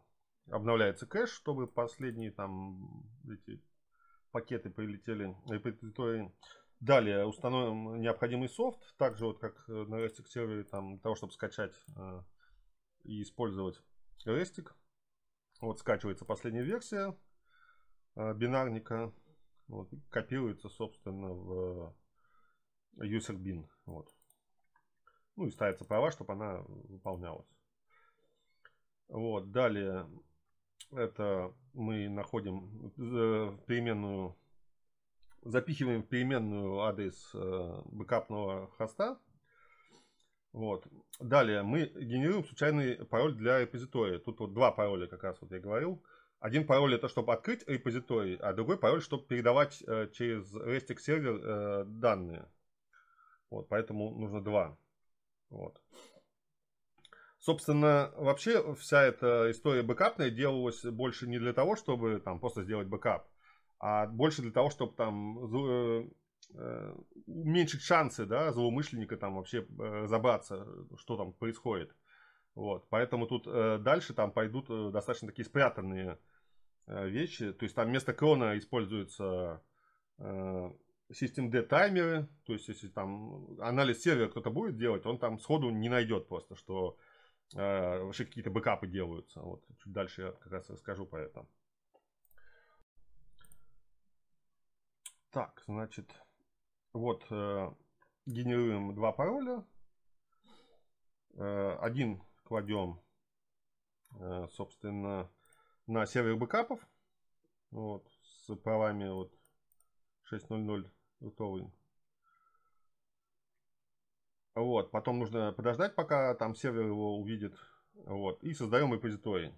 обновляется кэш, чтобы последние там эти пакеты прилетели репозитории. Далее установим необходимый софт, также вот как на RESTIC сервере, там, для того, чтобы скачать э, и использовать RESTIC. Вот скачивается последняя версия э, бинарника. Вот, копируется, собственно, в user bin. Вот. Ну и ставится права, чтобы она выполнялась. Вот, далее это мы находим э, переменную, запихиваем переменную адрес э, бэкапного хоста. Вот. Далее мы генерируем случайный пароль для репозитория. Тут вот два пароля, как раз вот я говорил. Один пароль это чтобы открыть репозиторий, а другой пароль, чтобы передавать э, через RESTIC сервер данные. Вот, поэтому нужно два. Вот. Собственно, вообще вся эта история бэкапная делалась больше не для того, чтобы там просто сделать бэкап, а больше для того, чтобы там э, Э, уменьшить шансы да, злоумышленника там вообще э, разобраться, что там происходит. Вот, поэтому тут э, дальше там пойдут э, достаточно такие спрятанные э, вещи. То есть там вместо крона используется э, Systemd таймеры, то есть если там анализ сервера кто-то будет делать, он там сходу не найдет просто, что э, вообще какие-то бэкапы делаются. Вот чуть дальше я как раз расскажу про это. Так, значит, вот э, генерируем два пароля. Э, один кладем, э, собственно, на сервер бэкапов. Вот, с правами вот 6.0.0 готовый. Вот, потом нужно подождать, пока там сервер его увидит. Вот, и создаем репозиторий.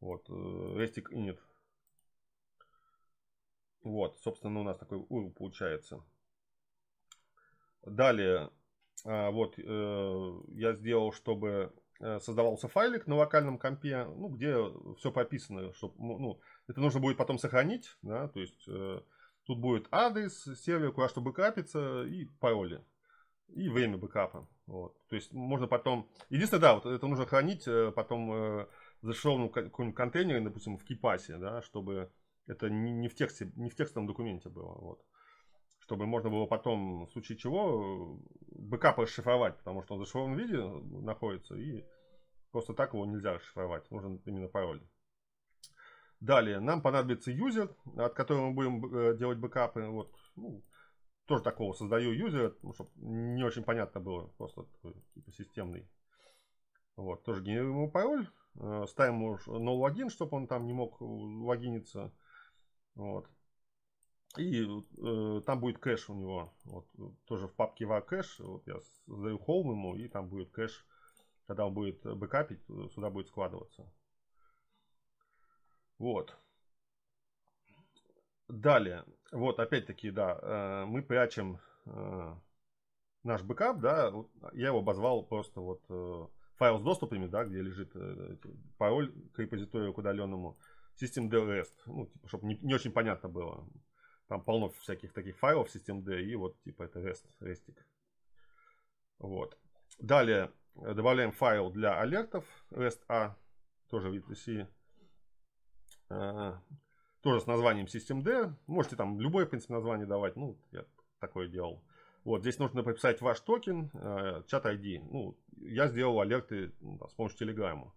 Вот, restic init. Вот, собственно, у нас такой URL получается. Далее, а, вот, э, я сделал, чтобы э, создавался файлик на локальном компе, ну, где все прописано, чтобы, ну, это нужно будет потом сохранить, да, то есть э, тут будет адрес сервера, куда что бэкапится и пароли, и время бэкапа, вот, то есть можно потом, единственное, да, вот это нужно хранить потом зашел в каком-нибудь контейнере, допустим, в кипасе, да, чтобы это не, не, в тексте, не в текстовом документе было. Вот. Чтобы можно было потом, в случае чего, бэкап расшифровать, потому что он в зашифрованном виде находится, и просто так его нельзя расшифровать. Нужен именно пароль. Далее, нам понадобится юзер, от которого мы будем э, делать бэкапы. Вот, ну, тоже такого создаю юзер, ну, чтобы не очень понятно было, просто такой, типа системный. Вот, тоже генерируем ему пароль, э, ставим ему no login, чтобы он там не мог логиниться. Вот. И э, там будет кэш у него. Вот, тоже в папке var cache. Вот я создаю home ему, и там будет кэш. Когда он будет бэкапить, сюда будет складываться. Вот. Далее. Вот, опять-таки, да, э, мы прячем э, наш бэкап, да. Я его обозвал просто вот э, файл с доступами, да, где лежит пароль к репозиторию к удаленному. Systemd REST, ну, типа, чтобы не, не очень понятно было. Там полно всяких таких файлов Systemd, и вот, типа, это REST, RESTик. Вот. Далее добавляем файл для алертов REST-A, тоже в VTC. А, тоже с названием Systemd. Можете там любое, в принципе, название давать. Ну, я такое делал. Вот, здесь нужно прописать ваш токен, э, чат ID. Ну, я сделал алерты ну, с помощью Телеграма.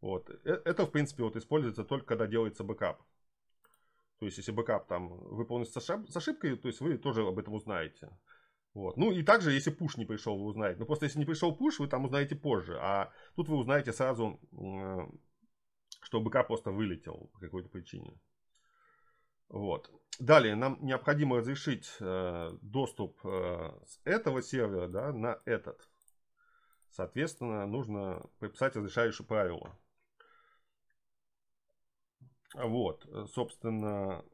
Вот. Э, это, в принципе, вот используется только когда делается бэкап. То есть, если бэкап там выполнится с ошибкой, то есть вы тоже об этом узнаете. Вот. Ну и также, если пуш не пришел, вы узнаете. Но просто если не пришел пуш, вы там узнаете позже. А тут вы узнаете сразу, что бэкап просто вылетел по какой-то причине. Вот. Далее нам необходимо разрешить э, доступ э, с этого сервера да, на этот. Соответственно, нужно прописать разрешающее правило. Вот, собственно,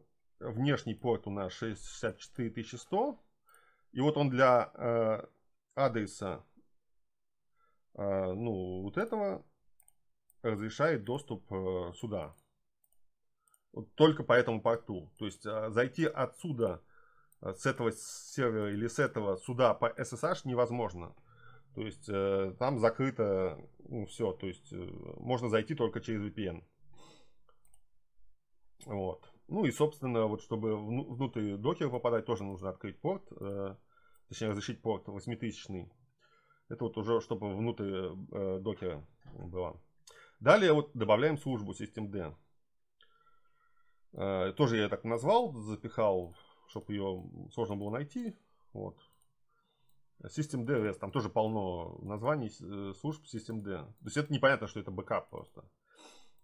внешний порт у нас 64100. И вот он для э, адреса, э, ну, вот этого разрешает доступ э, сюда. Вот только по этому порту. То есть э, зайти отсюда, э, с этого сервера или с этого сюда по SSH невозможно. То есть э, там закрыто ну, все. То есть можно зайти только через VPN. Вот. Ну и, собственно, вот чтобы внутрь докера попадать, тоже нужно открыть порт, точнее разрешить порт 8000. Это вот уже, чтобы внутрь докера было. Далее вот добавляем службу systemd. Э, тоже я так назвал, запихал, чтобы ее сложно было найти. Вот. Systemd REST, там тоже полно названий э, служб systemd. То есть это непонятно, что это бэкап просто.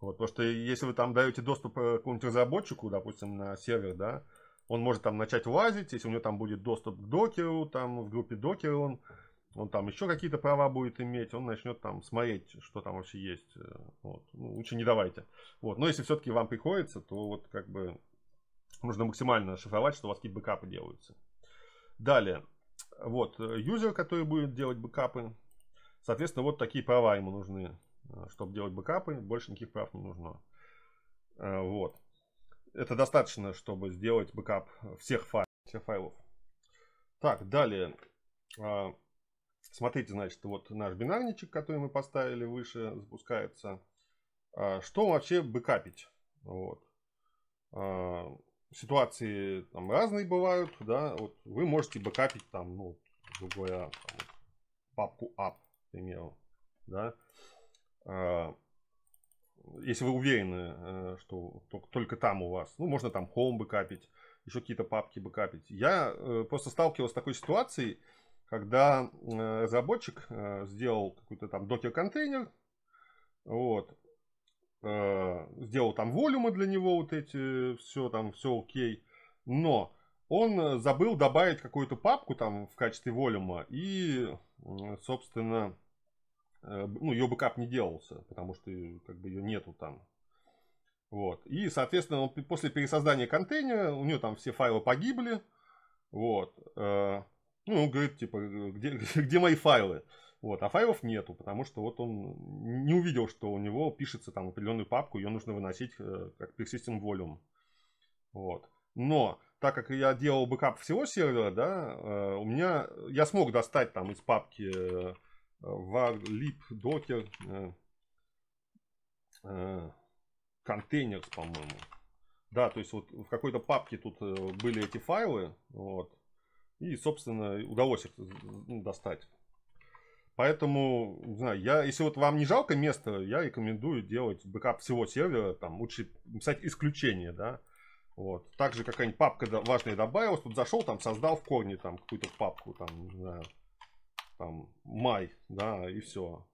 Вот, потому что если вы там даете доступ э, какому-нибудь разработчику, допустим, на сервер, да, он может там начать лазить, если у него там будет доступ к докеру, там в группе docker он, он там еще какие-то права будет иметь, он начнет там смотреть, что там вообще есть. Э, вот. Ну, лучше не давайте. Вот. Но если все-таки вам приходится, то вот как бы нужно максимально шифровать, что у вас какие-то бэкапы делаются. Далее. Вот, э, юзер, который будет делать бэкапы. Соответственно, вот такие права ему нужны. Э, чтобы делать бэкапы, больше никаких прав не нужно. Вот. Это достаточно, чтобы сделать бэкап всех, файлов. Всех файлов. Так, далее. Смотрите, значит, вот наш бинарничек, который мы поставили выше, запускается. Что вообще бэкапить? Вот. ситуации там разные бывают, да, вот вы можете бэкапить там, ну, говоря, там, папку app, к примеру, да, а, если вы уверены, э, что только там у вас, ну, можно там home бэкапить, еще какие-то папки бэкапить. Я э, просто сталкивался с такой ситуацией, когда э, разработчик сделал какой-то там Docker-контейнер, вот, сделал там volume ы для него, вот эти, все там, все окей, но он забыл добавить какую-то папку там в качестве volume а и, собственно, Э, ну, ее бэкап не делался, потому что как бы ее нету там. Вот. И, соответственно, он, после пересоздания контейнера у нее там все файлы погибли. Вот. Э, ну, он говорит, типа, где, где мои файлы? Вот, а файлов нету, потому что вот он не увидел, что у него пишется там определенную папку, ее нужно выносить э, как persistent volume. Вот. Но, так как я делал бэкап всего сервера, да, у меня, я смог достать там из папки var lib docker containers, по-моему. Да, то есть вот в какой-то папке тут э, были эти файлы, вот, и, собственно, удалось их ну, достать. Поэтому, не знаю, я, если вот вам не жалко места, я рекомендую делать бэкап всего сервера, там лучше писать исключение, да. Вот. Также какая-нибудь папка важная добавилась, тут зашел, там создал в корне там какую-то папку, там, не знаю, там, my, да, и все.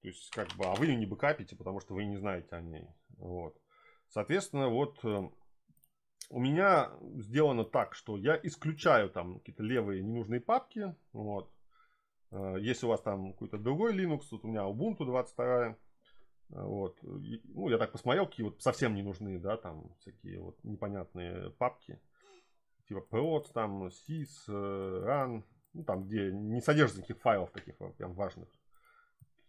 То есть, как бы, а вы ее не бэкапите, потому что вы не знаете о ней. Вот. Соответственно, вот э, у меня сделано так, что я исключаю там какие-то левые ненужные папки. Вот. Э, если у вас там какой-то другой Linux, тут у меня Ubuntu 22. Вот. ну, я так посмотрел, какие вот совсем не нужны, да, там всякие вот непонятные папки. Типа prod, там, sys, э, run, ну, там, где не содержится никаких файлов таких прям важных.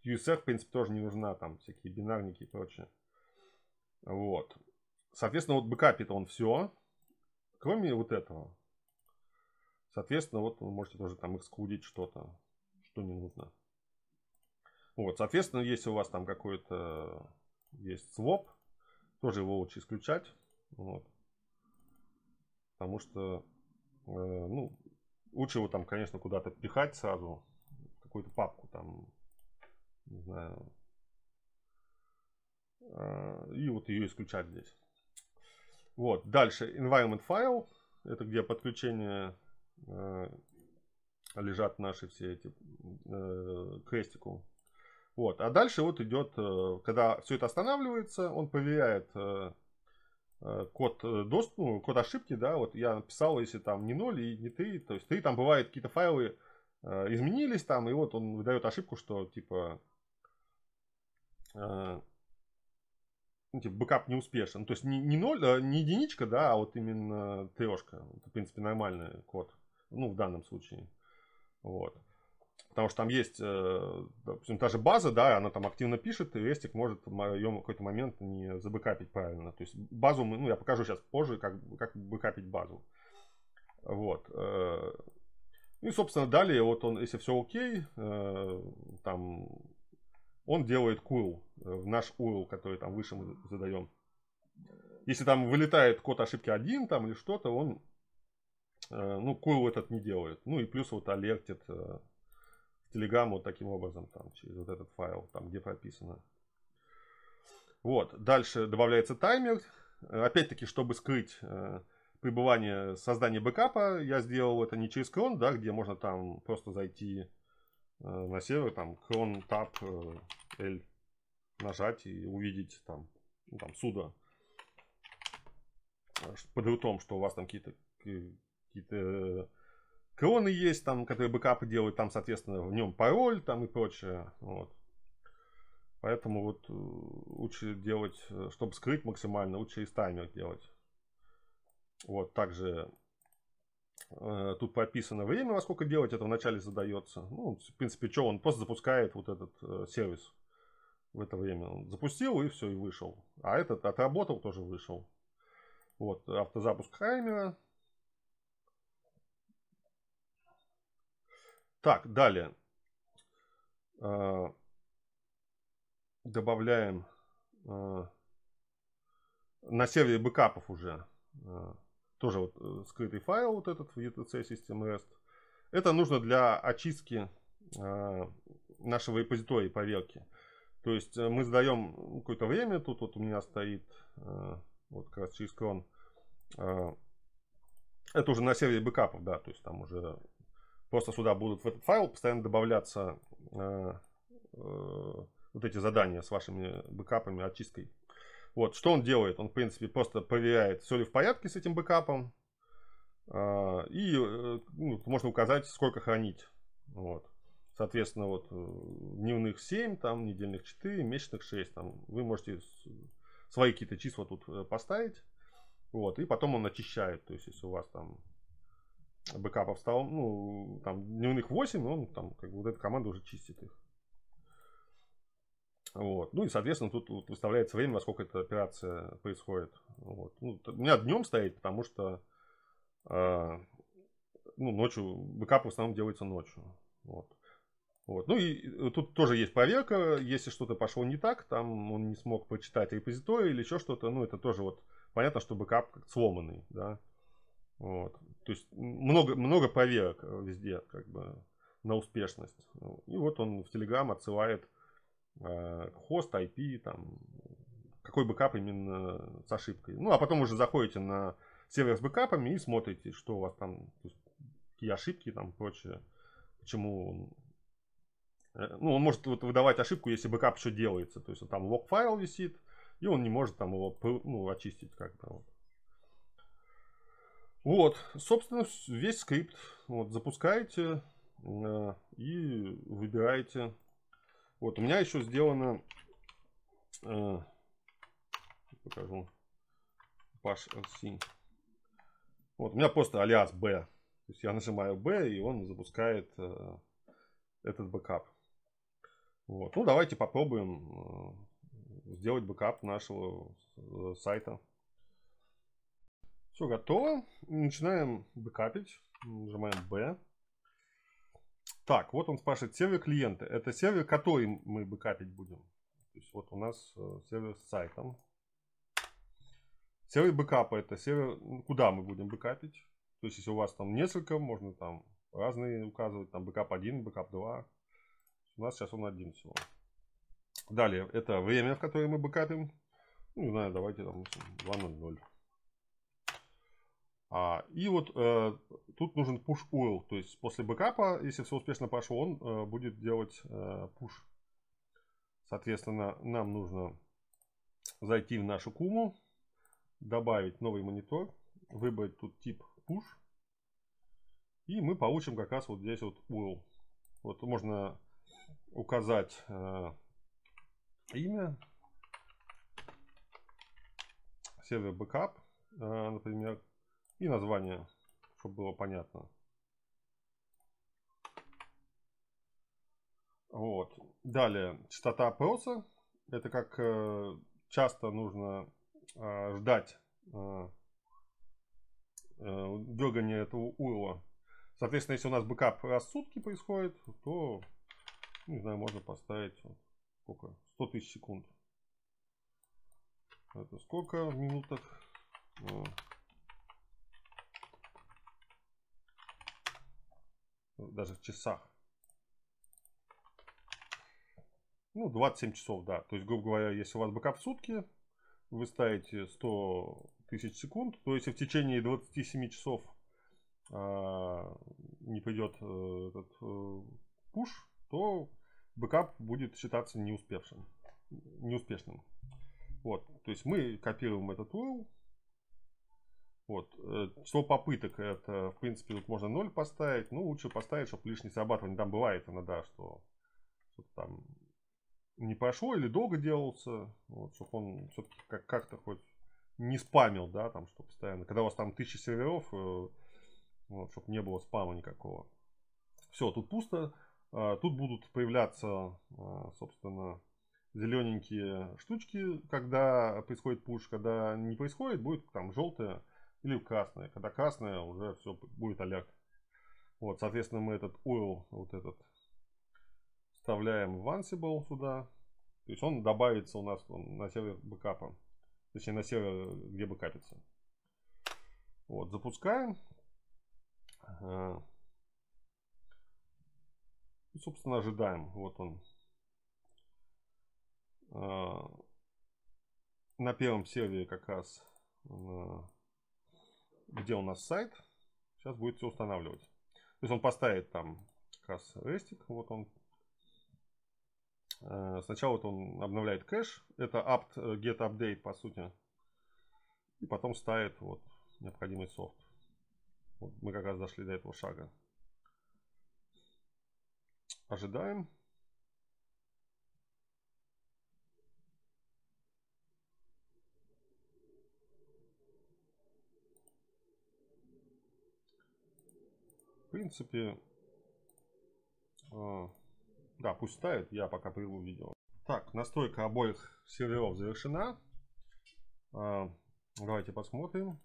USR, в принципе, тоже не нужна, там всякие бинарники и прочее. Вот. Соответственно, вот бэкапит он все, кроме вот этого. Соответственно, вот вы можете тоже там эксклюдить что-то, что не нужно. Вот, соответственно, если у вас там какой-то есть своп, тоже его лучше исключать. Вот. Потому что, э, ну, Лучше его там, конечно, куда-то пихать сразу. Какую-то папку там. Не знаю. А, и вот ее исключать здесь. Вот. Дальше environment file. Это где подключение э, лежат наши все эти э, крестику. Вот. А дальше вот идет, э, когда все это останавливается, он проверяет э, Э, код, э, дост, ну, код ошибки, да, вот я написал, если там не 0 и не 3, то есть 3 там бывает какие-то файлы э, изменились там, и вот он выдает ошибку, что типа, э, ну, типа бэкап не успешен. То есть не, не 0, э, не единичка, да, а вот именно трешка. Это, в принципе, нормальный код, ну, в данном случае. Вот. Потому что там есть, э, допустим, та же база, да, она там активно пишет, и Restic может ее в какой-то момент не забэкапить правильно. То есть базу, ну, я покажу сейчас позже, как, как бэкапить базу. Вот. Э, и, собственно, далее, вот он, если все окей, э, там, он делает cool, в наш URL, который там выше мы задаем. Если там вылетает код ошибки 1 там или что-то, он, ну, cool этот не делает. Ну, и плюс вот алертит Telegram вот таким образом, там, через вот этот файл, там, где прописано. Вот, дальше добавляется таймер. Опять-таки, чтобы скрыть э, пребывание создания бэкапа, я сделал это не через крон, да, где можно там просто зайти э, на сервер, там, крон, tab, э, L нажать и увидеть там, ну, там, суда э, под рутом, что у вас там какие-то какие-то э, Кроны есть, там, которые бэкапы делают, там, соответственно, в нем пароль там и прочее. Вот. Поэтому вот э, лучше делать, э, чтобы скрыть максимально, лучше из таймер делать. Вот, также э, тут прописано время, во сколько делать это вначале задается. Ну, в принципе, что он просто запускает вот этот э, сервис в это время. Он запустил и все, и вышел. А этот отработал, тоже вышел. Вот, автозапуск таймера. Так, далее. А, добавляем а, на сервере бэкапов уже. Тоже вот скрытый файл вот этот в etc system rest. Это нужно для очистки нашего репозитория поверки. То есть мы сдаем какое-то время, тут вот у меня стоит вот как раз через крон. Это уже на сервере бэкапов, да, то есть там уже просто сюда будут в этот файл постоянно добавляться э, э, вот эти задания с вашими бэкапами, очисткой. Вот, что он делает? Он, в принципе, просто проверяет, все ли в порядке с этим бэкапом. Э, и э, ну, можно указать, сколько хранить. Вот. Соответственно, вот э, дневных 7, там, недельных 4, месячных 6. Там, вы можете свои какие-то числа тут э, поставить. Вот, и потом он очищает. То есть, если у вас там бэкапов стало, ну, там, дневных 8, он там, как бы, вот эта команда уже чистит их. Вот. Ну и, соответственно, тут вот выставляется время, во сколько эта операция происходит. Вот. Ну, у меня днем стоит, потому что э, ну, ночью, бэкап в основном делается ночью. Вот. Вот. Ну и тут тоже есть проверка, если что-то пошло не так, там он не смог прочитать репозиторий или еще что-то, ну это тоже вот понятно, что бэкап сломанный, да. Вот. То есть много, много проверок э, везде, как бы, на успешность. И вот он в Telegram отсылает хост, IP, там, какой бэкап именно с ошибкой. Ну, а потом уже заходите на сервер с бэкапами и смотрите, что у вас там, какие ошибки там прочее, почему он э, ну, он может вот выдавать ошибку, если бэкап еще делается. То есть там lock файл висит, и он не может там его ну, очистить как-то. Вот. вот, собственно, весь скрипт. Вот, запускаете э, и выбираете. Вот, у меня еще сделано, э, покажу, bashrc. Вот, у меня просто alias B. То есть я нажимаю B, и он запускает э, этот бэкап. Вот. Ну, давайте попробуем э, сделать бэкап нашего э, сайта. Все готово. Начинаем бэкапить. Нажимаем B. Так, вот он спрашивает сервер клиента. Это сервер, который мы бэкапить будем. То есть вот у нас э, сервер с сайтом. Сервер бэкапа это сервер, куда мы будем бэкапить. То есть если у вас там несколько, можно там разные указывать. Там бэкап 1, бэкап 2. У нас сейчас он один всего. Далее, это время, в которое мы бэкапим. Ну, не знаю, давайте там 2.0.0. А, и вот э, тут нужен push URL, то есть после бэкапа, если все успешно пошло, он э, будет делать э, push. Соответственно, нам нужно зайти в нашу куму, добавить новый монитор, выбрать тут тип push, и мы получим как раз вот здесь вот URL. Вот можно указать э, имя, сервер бэкап, э, например, и название, чтобы было понятно. Вот. Далее, частота опроса. Это как э, часто нужно э, ждать э, э, дергания этого урла. Соответственно, если у нас бэкап раз в сутки происходит, то, не знаю, можно поставить сколько? 100 тысяч секунд. Это сколько в минутах? Даже в часах. Ну, 27 часов, да. То есть, грубо говоря, если у вас бэкап в сутки, вы ставите 100 тысяч секунд, то если в течение 27 часов а, не придет а, этот а, push, то бэкап будет считаться неуспешным. неуспешным. Вот, то есть мы копируем этот URL. Вот, э, число попыток это, в принципе, тут можно 0 поставить. Ну, лучше поставить, чтобы лишнее срабатывание. Там бывает иногда, что что-то там не прошло или долго делался. Вот, чтобы он все-таки как- как-то хоть не спамил, да, там, что постоянно. Когда у вас там тысячи серверов, э, вот, чтобы не было спама никакого. Все, тут пусто. А, тут будут появляться, собственно, зелененькие штучки, когда происходит пуш. Когда не происходит, будет там желтая или красная. Когда красная, уже все будет алерт. Вот, соответственно, мы этот oil, вот этот, вставляем в Ansible сюда. То есть он добавится у нас на сервер бэкапа. Точнее, на сервер, где бэкапится. Вот, запускаем. А, и, собственно, ожидаем. Вот он. А, на первом сервере как раз, где у нас сайт, сейчас будет все устанавливать. То есть он поставит там как раз рестик, вот он. А, сначала вот он обновляет кэш, это apt get update по сути. И потом ставит вот необходимый софт. Вот мы как раз дошли до этого шага. Ожидаем. Принципе, э, да, пусть ставит, я пока прерву видео. Так, настройка обоих серверов завершена. Э, давайте посмотрим.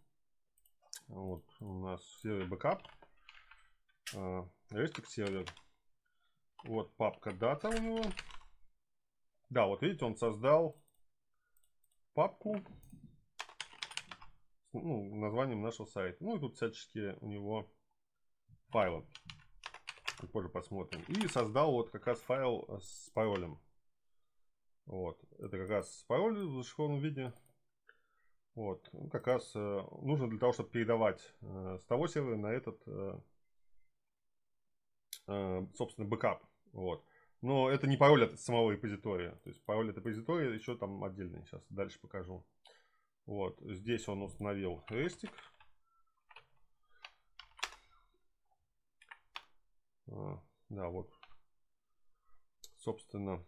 Вот у нас сервер backup, э, сервер. Вот папка дата у него. Да, вот видите, он создал папку ну, названием нашего сайта. Ну и тут всяческие у него Чуть позже посмотрим. И создал вот как раз файл с паролем. Вот. Это как раз пароль в зашифрованном виде. Вот. Ну, как раз э, нужно для того, чтобы передавать э, с того сервера на этот, э, э, собственно, бэкап. Вот. Но это не пароль от самого репозитория. То есть пароль от репозитория еще там отдельный. Сейчас дальше покажу. Вот. Здесь он установил рестик. Да, вот. Собственно.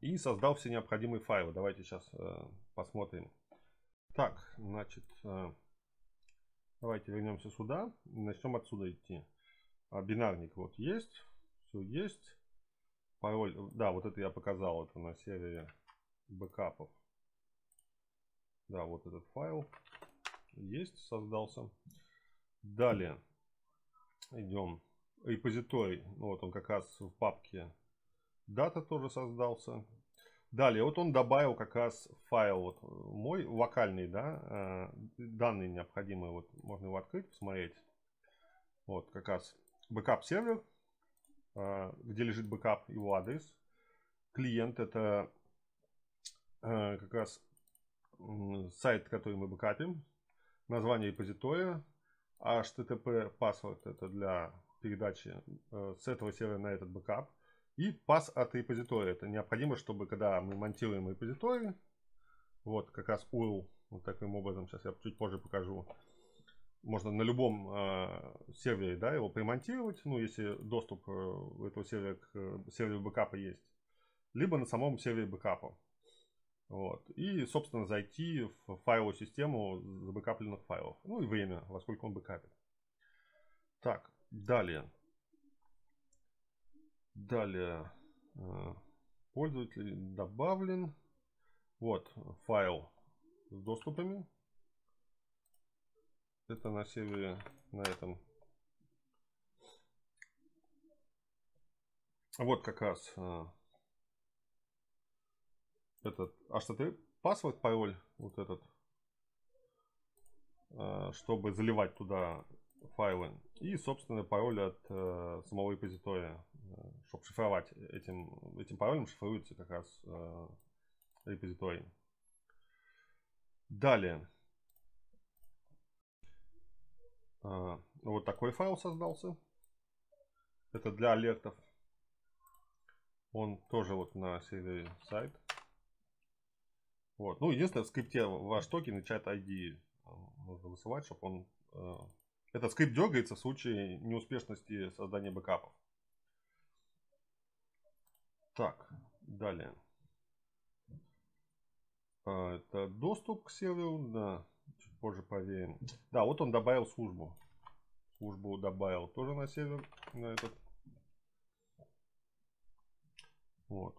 И создал все необходимые файлы. Давайте сейчас э, посмотрим. Так, значит, э, давайте вернемся сюда. Начнем отсюда идти. А, бинарник вот есть. Все есть. Пароль, да, вот это я показал, это на сервере бэкапов. Да, вот этот файл есть, создался. Далее идем. Репозиторий, ну вот он как раз в папке data тоже создался. Далее, вот он добавил как раз файл вот мой локальный, да, э, данные необходимые, вот можно его открыть, посмотреть. Вот как раз бэкап сервер, э, где лежит бэкап, его адрес. Клиент это э, как раз сайт, который мы бэкапим, название репозитория, HTTP password это для передачи с этого сервера на этот бэкап. И pass от репозитория. Это необходимо, чтобы когда мы монтируем репозиторий, вот как раз URL, вот таким образом, сейчас я чуть позже покажу, можно на любом э, сервере да, его примонтировать, ну если доступ э, у этого сервера к э, серверу бэкапа есть, либо на самом сервере бэкапа. Вот. И, собственно, зайти в файловую систему забэкапленных файлов. Ну и время, во сколько он бэкапит. Так, далее. Далее э, пользователь добавлен. Вот файл с доступами. Это на сервере на этом. Вот как раз э, этот HTTP password пароль вот этот, э, чтобы заливать туда файлы. И, собственно, пароль от э, самого репозитория. Э, чтобы шифровать этим, этим паролем, шифруется как раз э, репозиторий. Далее. Э, вот такой файл создался. Это для алертов. Он тоже вот на сервере сайт. Вот. Ну, единственное, в скрипте ваш токен и чат ID нужно высылать, чтобы он э, этот скрипт дергается в случае неуспешности создания бэкапов. Так, далее. А, это доступ к серверу, да, чуть позже проверим. Да, вот он добавил службу. Службу добавил тоже на сервер, на этот. Вот.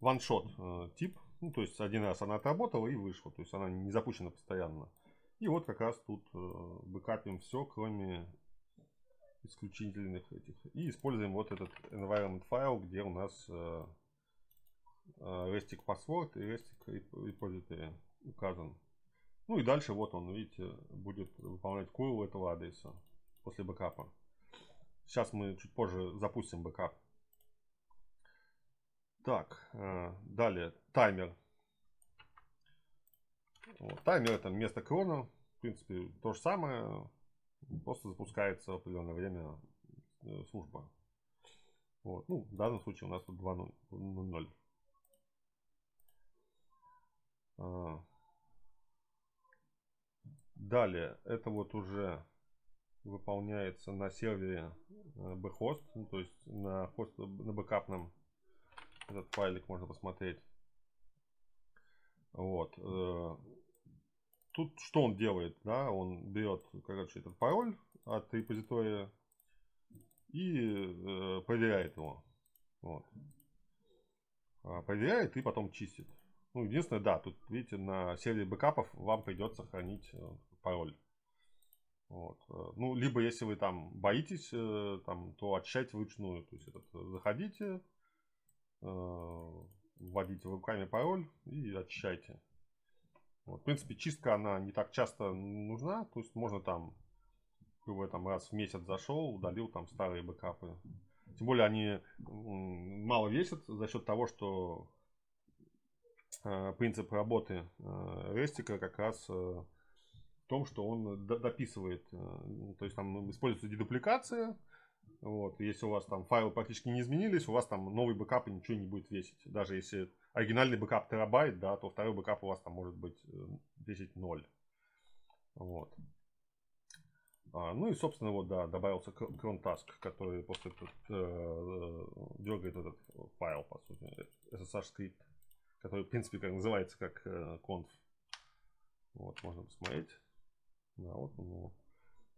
Ваншот э, тип. Ну, то есть один раз она отработала и вышла. То есть она не запущена постоянно. И вот как раз тут бэкапим все, кроме исключительных этих. И используем вот этот environment файл, где у нас э, э, restic password и restic repository указан. Ну и дальше вот он, видите, будет выполнять curl этого адреса после бэкапа. Сейчас мы чуть позже запустим бэкап. Так, э, далее таймер. Вот, таймер это вместо крона. В принципе, то же самое. Просто запускается в определенное время э, служба. Вот. Ну, в данном случае у нас тут 2.0. А. Далее, это вот уже выполняется на сервере э, bhost, ну, то есть на, хост, на бэкапном этот файлик можно посмотреть. Вот. Э, тут что он делает? Да? Он берет, короче, этот пароль от репозитория и э, проверяет его. Вот. А, проверяет и потом чистит. Ну, единственное, да, тут, видите, на сервере бэкапов вам придется хранить э, пароль. Вот. Э, ну, либо если вы там боитесь, э, там, то очищайте вручную. То есть этот, заходите, вводите руками пароль и очищайте. Вот. В принципе, чистка она не так часто нужна. То есть можно там, в этом раз в месяц зашел, удалил там старые бэкапы. Тем более они мало весят за счет того, что э, принцип работы э, рестика как раз э, в том, что он дописывает. То есть там используется дедупликация, вот, если у вас там файлы практически не изменились, у вас там новый бэкап ничего не будет весить. Даже если оригинальный бэкап терабайт, да, то второй бэкап у вас там может быть э, весить 0. Вот. А, ну и, собственно, вот, да, добавился cron который просто этот, э, э, дергает этот файл, по сути, SSH скрипт, который, в принципе, как называется как э, conf. Вот, можно посмотреть. Да, вот он ну,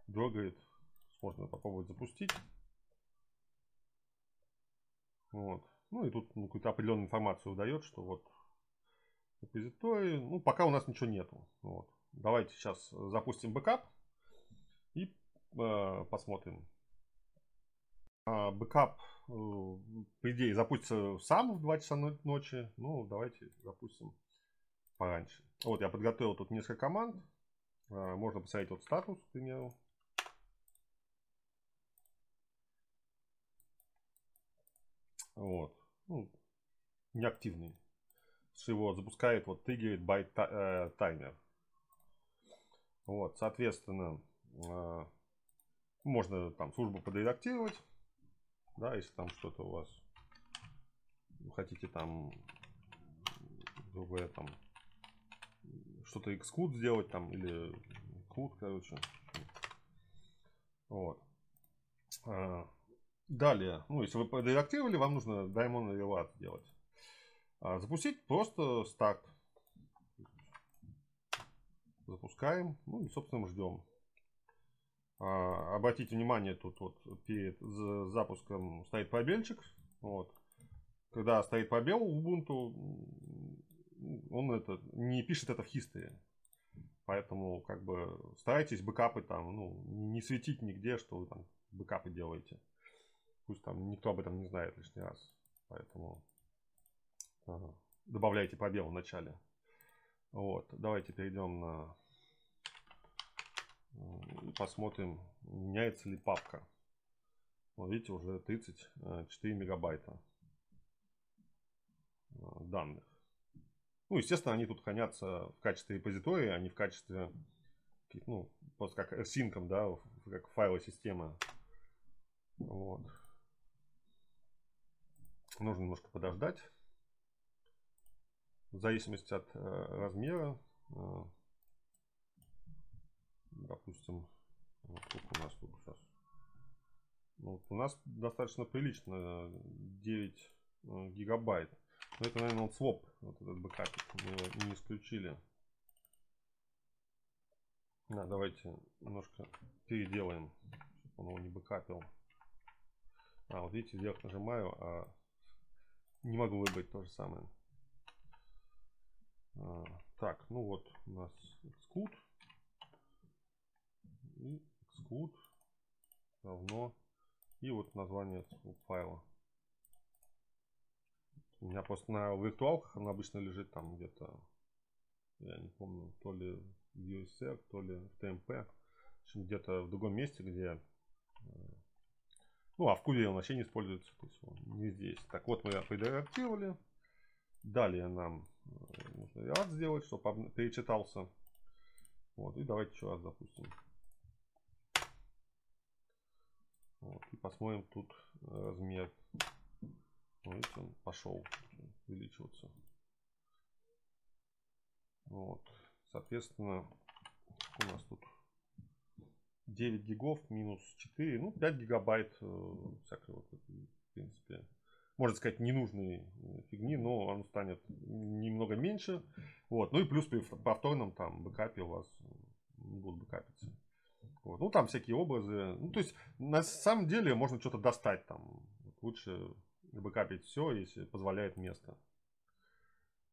дергает. Можно попробовать запустить. Вот. Ну и тут ну, какую-то определенную информацию выдает, что вот репозиторий. Ну, пока у нас ничего нету. Вот. Давайте сейчас запустим бэкап и э, посмотрим. А, бэкап, э, по идее, запустится сам в 2 часа ночи. Ну, давайте запустим пораньше. Вот, я подготовил тут несколько команд. Э, можно посмотреть вот статус, к примеру. Вот. Ну, неактивный. Что его запускает, вот триггерит байт э, таймер. Вот, соответственно, э, можно там службу подредактировать. Да, если там что-то у вас хотите там другое там что-то exclude сделать там или include, короче. Вот. Далее, ну, если вы подредактировали, вам нужно Diamond Reward сделать. А, запустить просто старт. Запускаем. Ну и, собственно, ждем. А, обратите внимание, тут вот перед запуском стоит пробельчик. Вот. Когда стоит пробел в Ubuntu, он это не пишет это в history. Поэтому, как бы, старайтесь бэкапы там, ну, не светить нигде, что вы там бэкапы делаете. Пусть там никто об этом не знает лишний раз. Поэтому ага, добавляйте пробел в начале. Вот, давайте перейдем на посмотрим, меняется ли папка. Вот видите, уже 34 мегабайта а, данных. Ну, естественно, они тут хранятся в качестве репозитория, а не в качестве, ну, просто как синком, да, как файлы системы. Вот. Нужно немножко подождать. В зависимости от э, размера. Э, допустим, сколько у нас тут сейчас? Ну, вот у нас достаточно прилично 9 э, гигабайт. Но это, наверное, вот своп, вот этот бэкапик. Мы его не исключили. Да, давайте немножко переделаем, чтобы он его не бэкапил. А, вот видите, вверх нажимаю, а не могу выбрать то же самое. А, так, ну вот у нас exclude. И exclude равно. И вот название файла. У меня просто на виртуалках она обычно лежит там где-то, я не помню, то ли в USR, то ли в TMP. Где-то в другом месте, где... Ну, а в куле он вообще не используется. То есть он не здесь. Так вот, мы предредактировали. Далее нам нужно рад сделать, чтобы перечитался. Вот, и давайте еще раз запустим. Вот, и посмотрим тут размер. Ну, видите, он пошел увеличиваться. Вот. Соответственно, у нас тут 9 гигов минус 4, ну 5 гигабайт э, всякой вот, в принципе, можно сказать, ненужной э, фигни, но он станет немного меньше. Вот. Ну и плюс при повторном там бэкапе у вас не будут бэкапиться. Вот. Ну там всякие образы. Ну то есть на самом деле можно что-то достать там. Лучше бэкапить все, если позволяет место.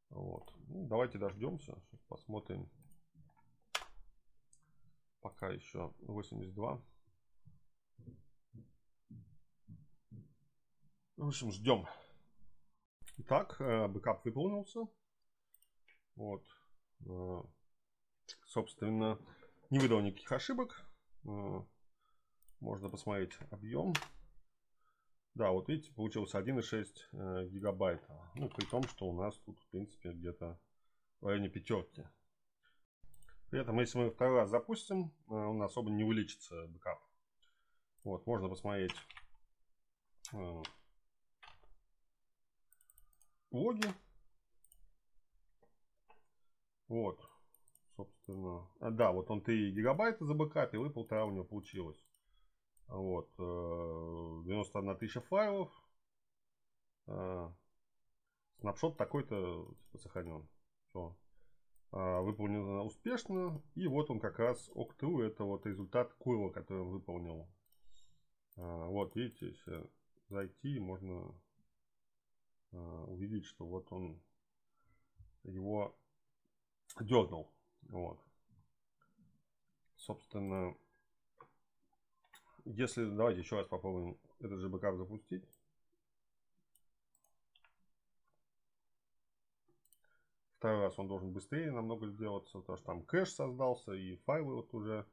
Вот. Ну, давайте дождемся. Посмотрим. Пока еще 82. В общем, ждем. Итак, э, бэкап выполнился. Вот. Э, собственно, не выдал никаких ошибок. Э, можно посмотреть объем. Да, вот видите, получился 1,6 гигабайта. Ну, при том, что у нас тут, в принципе, где-то в районе пятерки. При этом, если мы второй раз запустим, у нас особо не увеличится бэкап. Вот, можно посмотреть логи. Вот, собственно. А, да, вот он 3 гигабайта забэкапил и полтора у него получилось. Вот, 91 э, тысяча файлов. Э, снапшот такой-то типа, сохранен. Все. Э, выполнено успешно. И вот он как раз Octrue, это вот результат курла, который он выполнил. Вот, видите, если зайти, можно Э, увидеть, что вот он его дернул. Вот. Собственно, если, давайте еще раз попробуем этот же бэкап запустить. Второй раз он должен быстрее намного сделаться, потому что там кэш создался и файлы вот уже.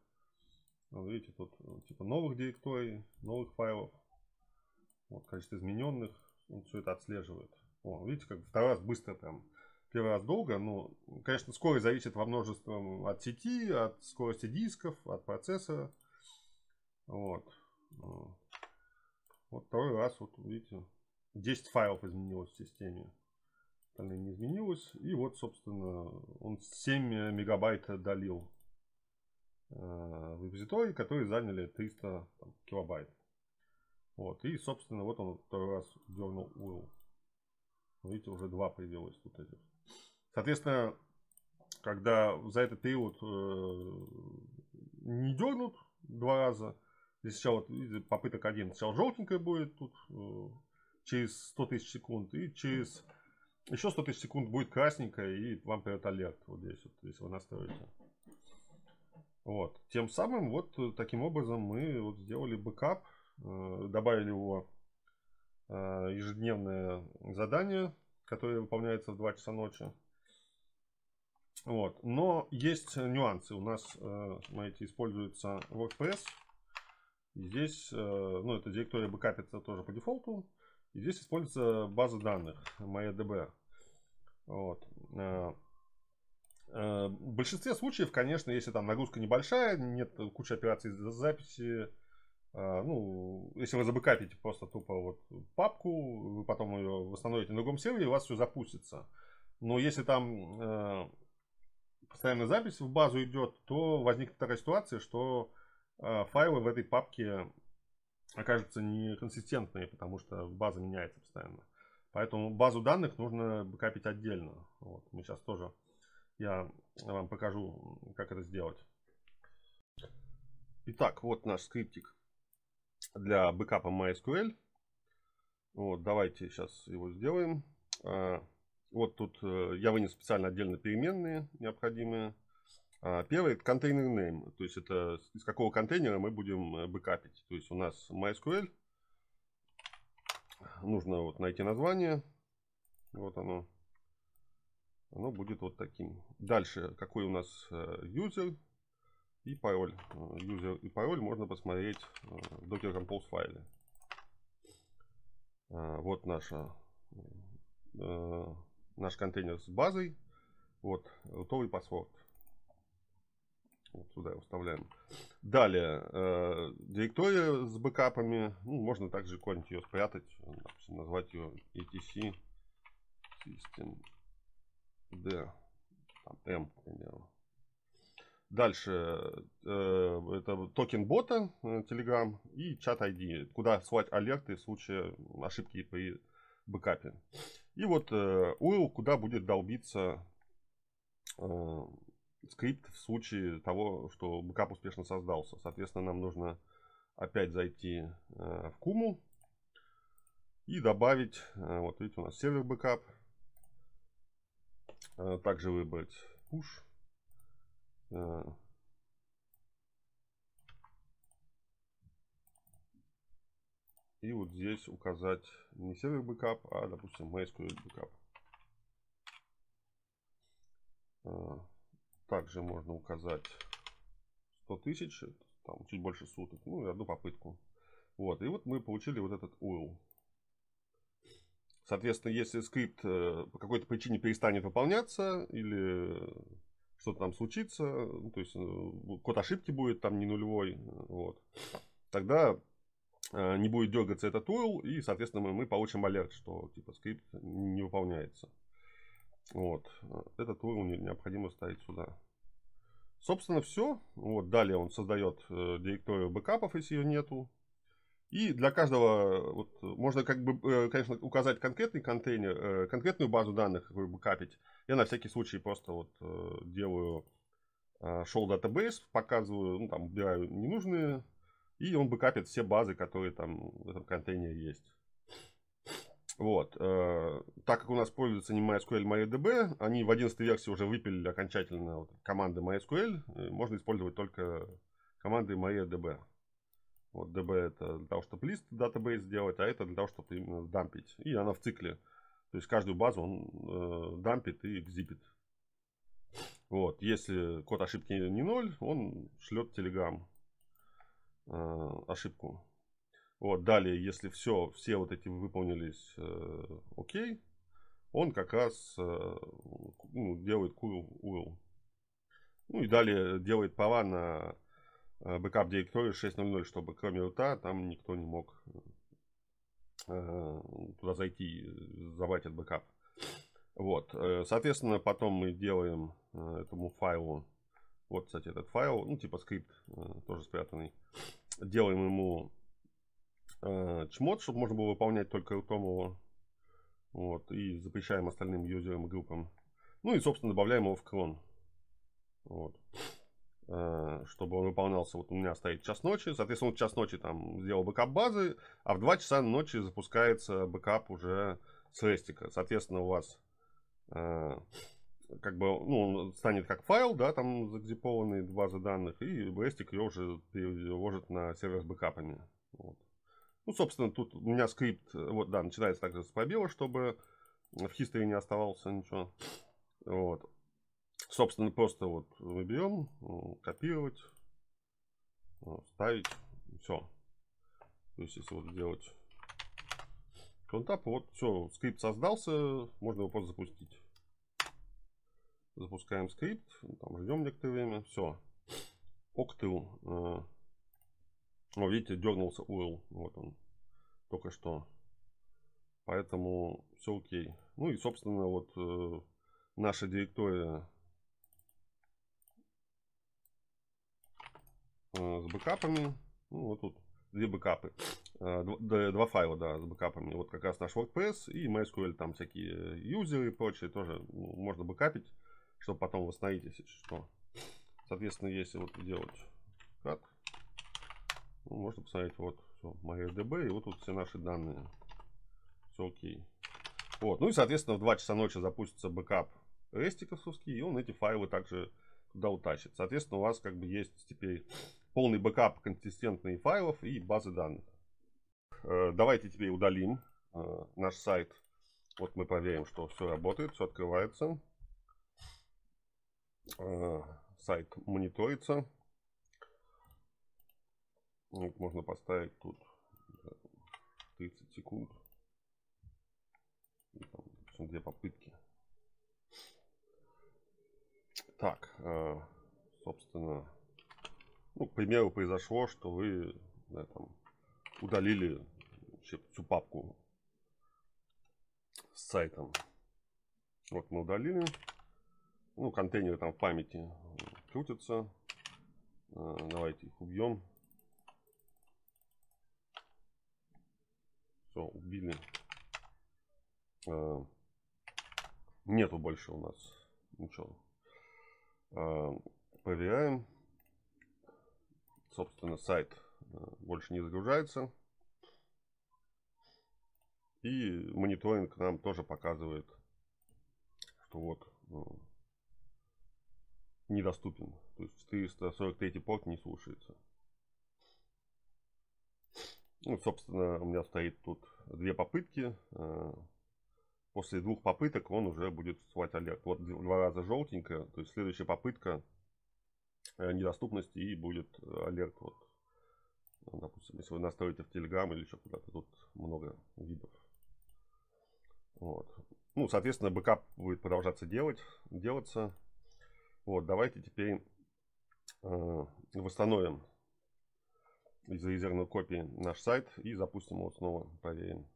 Вот видите, тут типа новых директорий, новых файлов. Вот количество измененных он все это отслеживает. О, видите, как второй раз быстро прям. Первый раз долго, но, конечно, скорость зависит во множестве от сети, от скорости дисков, от процессора. Вот. Вот второй раз, вот видите, 10 файлов изменилось в системе. Остальные не изменилось. И вот, собственно, он 7 мегабайт долил э, в репозитории, которые заняли 300 там, килобайт. Вот, и, собственно, вот он второй раз дернул URL. Видите, уже два появилось тут этих. Соответственно, когда за этот период э, не дернут два раза, здесь сначала вот, попыток один, сначала желтенькая будет тут э, через 100 тысяч секунд, и через еще 100 тысяч секунд будет красненькая, и вам придет алерт вот здесь, вот, если вы настроите. Вот. Тем самым, вот таким образом мы вот сделали бэкап Э, добавили его э, ежедневное задание, которое выполняется в 2 часа ночи. Вот. Но есть нюансы. У нас, э, смотрите, используется WordPress. Здесь, ну, эта директория бэкапится тоже по дефолту. И здесь используется база данных MariaDB. Вот. В большинстве случаев, конечно, если там нагрузка небольшая, нет кучи операций записи, а, ну, если вы забэкапите просто тупо вот папку, вы потом ее восстановите на другом сервере, у вас все запустится. Но если там э, постоянная запись в базу идет, то возникнет такая ситуация, что э, файлы в этой папке окажутся неконсистентные, потому что база меняется постоянно. Поэтому базу данных нужно бэкапить отдельно. Вот, мы сейчас тоже, я вам покажу, как это сделать. Итак, вот наш скриптик для бэкапа MySQL. Вот, давайте сейчас его сделаем. А, вот тут э, я вынес специально отдельно переменные необходимые. А, первый это контейнер name, то есть это из какого контейнера мы будем э, бэкапить. То есть у нас MySQL. Нужно вот найти название. Вот оно. оно будет вот таким. Дальше, какой у нас юзер и пароль. Юзер и пароль можно посмотреть в Docker Compose файле. Вот наша, наш контейнер с базой. Вот, готовый паспорт. Вот сюда вставляем. Далее, э, директория с бэкапами. Ну, можно также куда-нибудь ее спрятать. Допустим, назвать ее etc systemd там, m, к примеру. Дальше, э, это токен бота э, Telegram и chat ID, куда слать алерты в случае ошибки при бэкапе. И вот э, куда будет долбиться э, скрипт в случае того, что бэкап успешно создался. Соответственно, нам нужно опять зайти э, в Куму и добавить, э, вот видите, у нас сервер бэкап. Э, также выбрать push. И вот здесь указать не сервер бэкап, а, допустим, MySQL бэкап. Также можно указать 100 тысяч, там чуть больше суток, ну и одну попытку. Вот, и вот мы получили вот этот URL. Соответственно, если скрипт э, по какой-то причине перестанет выполняться или что-то там случится, ну, то есть э, код ошибки будет там не нулевой, вот, тогда э, не будет дергаться этот URL, и, соответственно, мы, мы получим алерт, что типа скрипт не выполняется. Вот. Этот уровень необходимо ставить сюда. Собственно, все. Вот, далее он создает э, директорию бэкапов, если ее нету. И для каждого, вот, можно как бы, э, конечно, указать конкретный контейнер, э, конкретную базу данных, какую бэкапить. Я на всякий случай просто вот э, делаю э, show database, показываю, ну, там, убираю ненужные, и он бэкапит все базы, которые там в этом контейнере есть. Вот. Э, так как у нас пользуется не MySQL, MariaDB, они в 11 версии уже выпилили окончательно вот, команды MySQL. Можно использовать только команды MariaDB. Вот DB это для того, чтобы list database сделать, а это для того, чтобы именно дампить. И она в цикле. То есть каждую базу он э, дампит и gzip ит. Вот. Если код ошибки не ноль, он шлет Telegram э, ошибку. Вот, далее, если все, все вот эти выполнились э, окей, он как раз э, ну, делает curl URL. Ну и далее делает права на э, backup директорию 6.0.0, чтобы кроме рута там никто не мог э, туда зайти забрать этот бэкап. Вот, э, соответственно, потом мы делаем э, этому файлу, вот, кстати, этот файл, ну, типа скрипт, э, тоже спрятанный, делаем ему э, chmod, чтобы можно было выполнять только его. Вот, и запрещаем остальным юзерам и группам. Ну и, собственно, добавляем его в cron. Вот. Э, чтобы он выполнялся, вот у меня стоит час ночи. Соответственно, в час ночи там сделал бэкап базы, а в 2 часа ночи запускается бэкап уже с Restic а. Соответственно, у вас э, как бы, ну, он станет как файл, да, там за gzip ованный базы данных, и Restic ее уже переложит на сервер с бэкапами. Вот. Ну, собственно, тут у меня скрипт, вот, да, начинается также с пробела, чтобы в history не оставался ничего. Вот. Собственно, просто вот мы берем, копировать, ставить, все. То есть, если вот сделать контап, вот все, скрипт создался, можно его просто запустить. Запускаем скрипт, там ждем некоторое время, все. Octal о, видите, дернулся URL. Вот он. Только что. Поэтому все окей. Ну и, собственно, вот э, наша директория э, с бэкапами. Ну, вот тут две бэкапы. Э, два, два файла, да, с бэкапами. Вот как раз наш WordPress и MySQL, там всякие юзеры и прочее тоже ну, можно бэкапить, чтобы потом восстановить, если что. Соответственно, если вот делать как ну, можно посмотреть, вот, MariaDB, и вот тут все наши данные. Все окей. Вот, ну и, соответственно, в 2 часа ночи запустится бэкап Restic овский, и он эти файлы также туда утащит. Соответственно, у вас как бы есть теперь полный бэкап консистентных файлов и базы данных. Э, давайте теперь удалим э, наш сайт. Вот мы проверим, что все работает, все открывается. э, сайт мониторится. Вот можно поставить тут 30 секунд. Там, две попытки. Так, э, собственно, ну, к примеру, произошло, что вы да, там, удалили всю папку с сайтом. Вот мы удалили. Ну, контейнеры там в памяти крутятся. Э, давайте их убьем. Все, убили. Э, нету больше у нас ничего. Э, проверяем. Собственно, сайт больше не загружается. И мониторинг нам тоже показывает, что вот недоступен. То есть 443 порт не слушается. Ну, собственно, у меня стоит тут две попытки. Э, после двух попыток он уже будет всплывать алерт. Вот два раза желтенькая. То есть следующая попытка э, недоступности и будет алерт. Вот. Допустим, если вы настроите в Telegram или еще куда-то, тут много видов. Вот. Ну, соответственно, бэкап будет продолжаться делать, делаться. Вот, давайте теперь э, восстановим из резервной копии наш сайт и запустим его снова, проверим.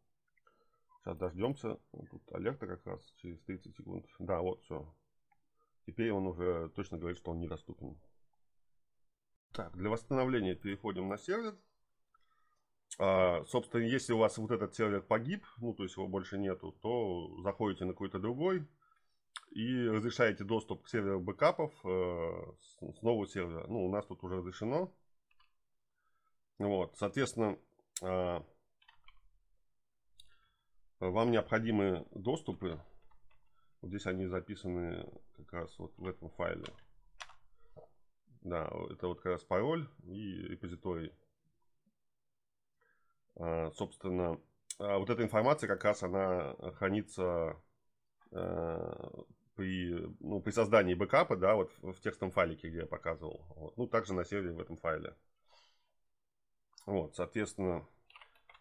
Сейчас дождемся. Тут алерта как раз через 30 секунд. Да, вот все. Теперь он уже точно говорит, что он недоступен. Так, для восстановления переходим на сервер. А, собственно, если у вас вот этот сервер погиб, ну, то есть его больше нету, то заходите на какой-то другой, и разрешаете доступ к серверу бэкапов э, с нового сервера. Ну, у нас тут уже разрешено. Вот, соответственно, э, вам необходимы доступы. Вот здесь они записаны как раз вот в этом файле. Да, это вот как раз пароль и репозиторий. Э, собственно, э, вот эта информация как раз она хранится при, ну, при создании бэкапа, да, вот в текстовом файлике, где я показывал. Вот. Ну, также на сервере в этом файле. Вот, соответственно,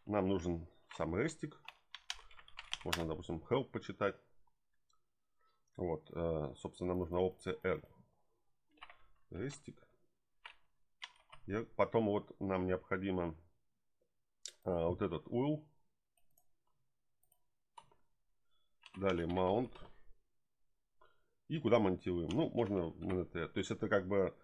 нам нужен сам рестик. Можно, допустим, help почитать. Вот, э, собственно, нам нужна опция R. Рестик. И потом вот нам необходимо э, вот этот URL. Далее mount и куда монтируем. Ну, можно. То есть это как бы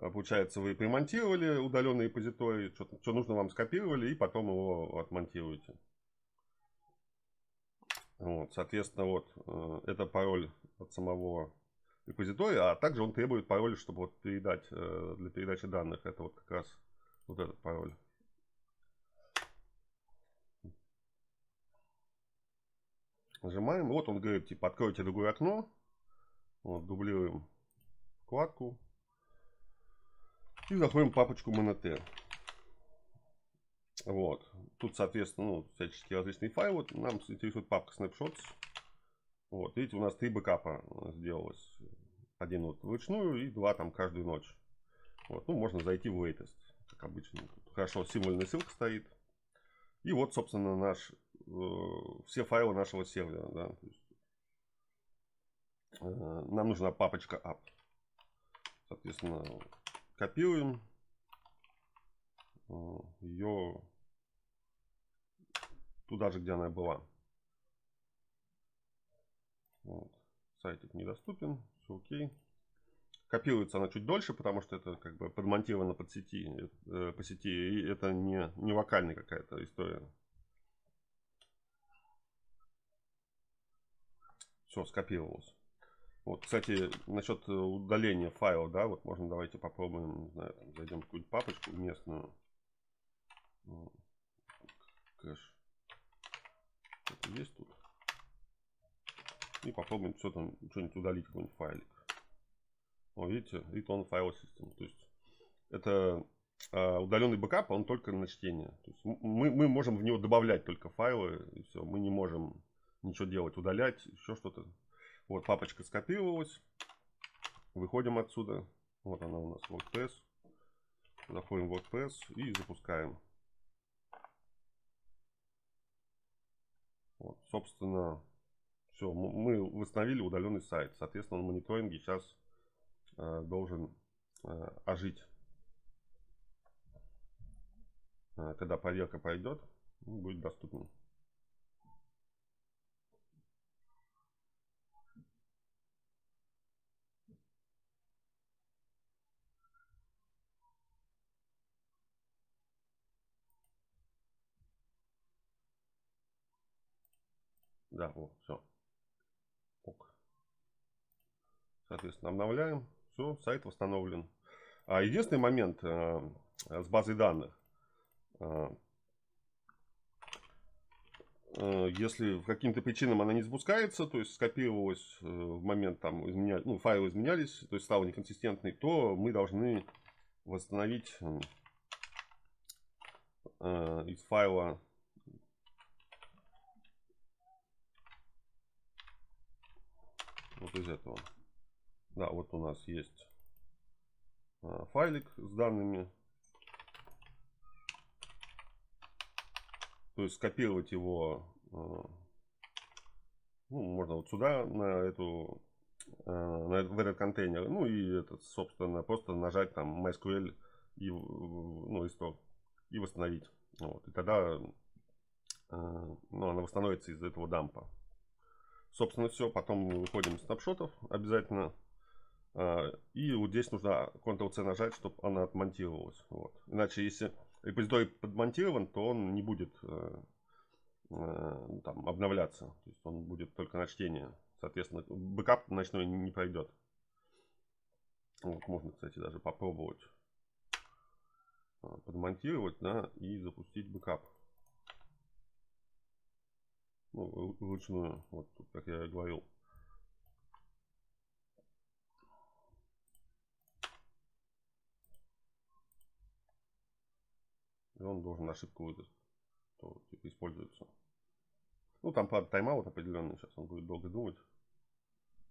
получается вы примонтировали удаленный репозиторий, что, что нужно вам скопировали и потом его отмонтируете. Вот, соответственно, вот э, это пароль от самого репозитория, а также он требует пароль, чтобы вот передать э, для передачи данных. Это вот как раз вот этот пароль. Нажимаем. Вот он говорит, типа, откройте другое окно. Вот, дублируем вкладку. И заходим в папочку MNT. Вот. Тут, соответственно, ну, всяческие различные файлы. Вот нам интересует папка Snapshots. Вот, видите, у нас три бэкапа сделалось. Один вот вручную и два там каждую ночь. Вот, ну, можно зайти в latest, как обычно. Тут хорошо, символьная ссылка стоит. И вот, собственно, наш, э, все файлы нашего сервера. Да, есть Э, нам нужна папочка app. Соответственно, копируем э, ее туда же, где она была. Вот. Сайтик недоступен, все окей. Копируется она чуть дольше, потому что это как бы подмонтировано под сети, э, по сети, и это не, не вокальная какая-то история. Все, скопировалось. Вот, кстати, насчет э, удаления файла, да, вот можно давайте попробуем, не знаю, там, зайдем в какую-нибудь папочку местную. Кэш. Это есть тут. И попробуем что там, что-нибудь удалить, какой-нибудь файлик. Вот видите, read-only file system. То есть это а, удаленный бэкап, он только на чтение. То есть мы, мы можем в него добавлять только файлы, и все. Мы не можем ничего делать, удалять, еще что-то. Вот папочка скопировалась. выходим отсюда. Вот она у нас WordPress. Заходим в WordPress и запускаем. Вот, собственно, все, мы восстановили удаленный сайт. Соответственно, он мониторинге сейчас э, должен э, ожить. Э, когда проверка пойдет, будет доступен. Вот, все. Ок. Соответственно, обновляем. Все, сайт восстановлен. А единственный момент э, с базой данных. Э, э, если в каким-то причинам она не запускается, то есть скопировалась э, в момент там изменя... ну, файлы изменялись, то есть стала неконсистентной, то мы должны восстановить э, из файла вот из этого. Да, вот у нас есть а, файлик с данными. То есть скопировать его а, ну, можно вот сюда, на эту а, на, в этот контейнер. Ну и этот, собственно, просто нажать там MySQL и, ну, исток и восстановить. Вот. И тогда ну, она восстановится из этого дампа. Собственно, все. Потом мы выходим из снапшотов обязательно. А, и вот здесь нужно Ctrl-C нажать, чтобы она отмонтировалась. Вот. Иначе, если репозиторий подмонтирован, то он не будет э, э, там, обновляться. То есть он будет только на чтение. Соответственно, бэкап ночной не пройдет. Вот, можно, кстати, даже попробовать а, подмонтировать, да, и запустить бэкап ну, вручную, вот как я говорил. И он должен ошибку выдать, то типа используется. Ну, там, правда, тайм-аут определенный, сейчас он будет долго думать.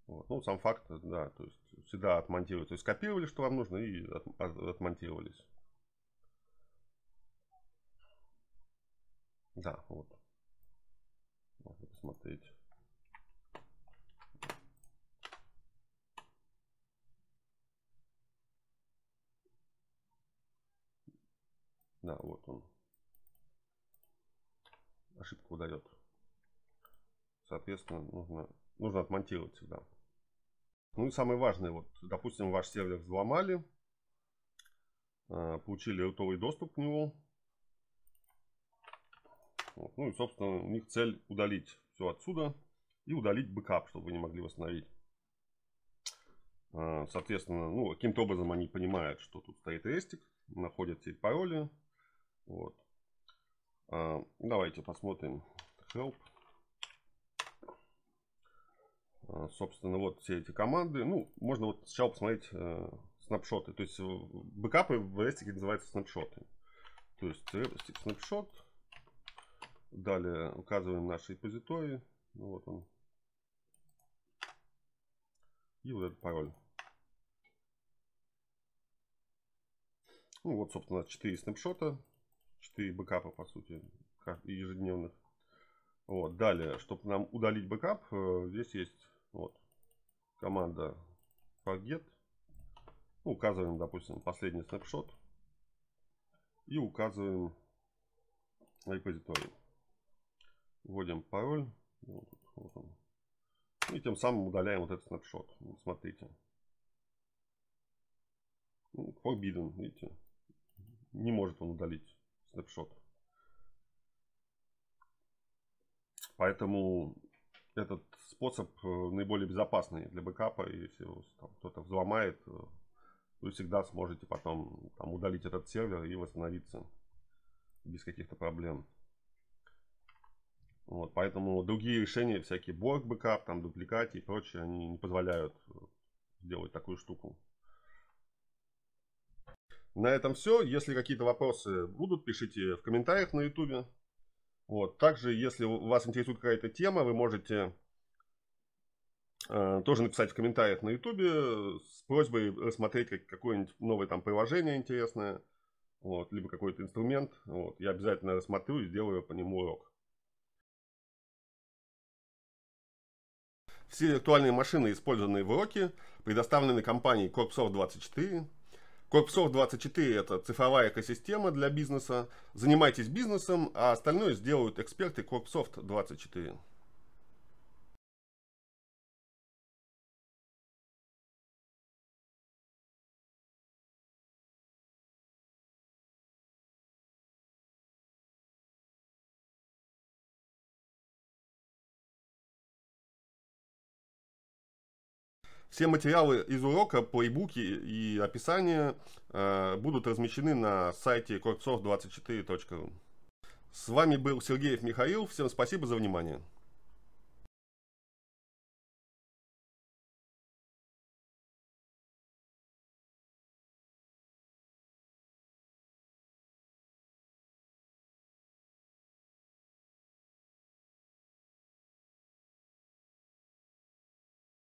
Вот. Ну, сам факт, да, то есть всегда отмонтировать. То есть скопировали, что вам нужно, и от, от, отмонтировались. Да, вот. Посмотреть. Да, вот он. Ошибку выдает. Соответственно, нужно, нужно отмонтировать всегда. Ну и самое важное, вот, допустим, ваш сервер взломали, а, получили рутовый доступ к нему, вот. Ну и, собственно, у них цель удалить все отсюда и удалить бэкап, чтобы вы не могли восстановить. А, соответственно, ну, каким-то образом они понимают, что тут стоит Restic, находят все пароли. Вот. А, давайте посмотрим help. А, собственно, вот все эти команды. Ну, можно вот сначала посмотреть э, снапшоты. То есть бэкапы в рестике называются снапшоты. То есть Restic snapshot. Далее указываем наш репозиторий. Ну, вот он. И вот этот пароль. Ну вот, собственно, 4 снапшота. 4 бэкапа, по сути, ежедневных. Вот. Далее, чтобы нам удалить бэкап, э, здесь есть вот, команда forget. Ну, указываем, допустим, последний снапшот. И указываем репозиторий. Вводим пароль. Вот, вот он. И тем самым удаляем вот этот снапшот. Смотрите. Ну, forbidden, видите. Не может он удалить снапшот. Поэтому этот способ э, наиболее безопасный для бэкапа. Если кто-то взломает, э, вы всегда сможете потом там, удалить этот сервер и восстановиться без каких-то проблем. Вот, поэтому другие решения, всякие Borg Backup, там Duplicati и прочее, они не позволяют сделать такую штуку. На этом все. Если какие-то вопросы будут, пишите в комментариях на YouTube. Вот. Также, если вас интересует какая-то тема, вы можете Э, тоже написать в комментариях на ютубе с просьбой рассмотреть какое-нибудь новое там приложение интересное, вот, либо какой-то инструмент. Вот, я обязательно рассмотрю и сделаю по нему урок. Все виртуальные машины, использованные в уроке, предоставлены компанией Corpsoft24. Corpsoft24 это цифровая экосистема для бизнеса. Занимайтесь бизнесом, а остальное сделают эксперты Corpsoft24. Все материалы из урока, плейбуки и описание э, будут размещены на сайте corpsoft24.ru. С вами был Сергеев Михаил. Всем спасибо за внимание.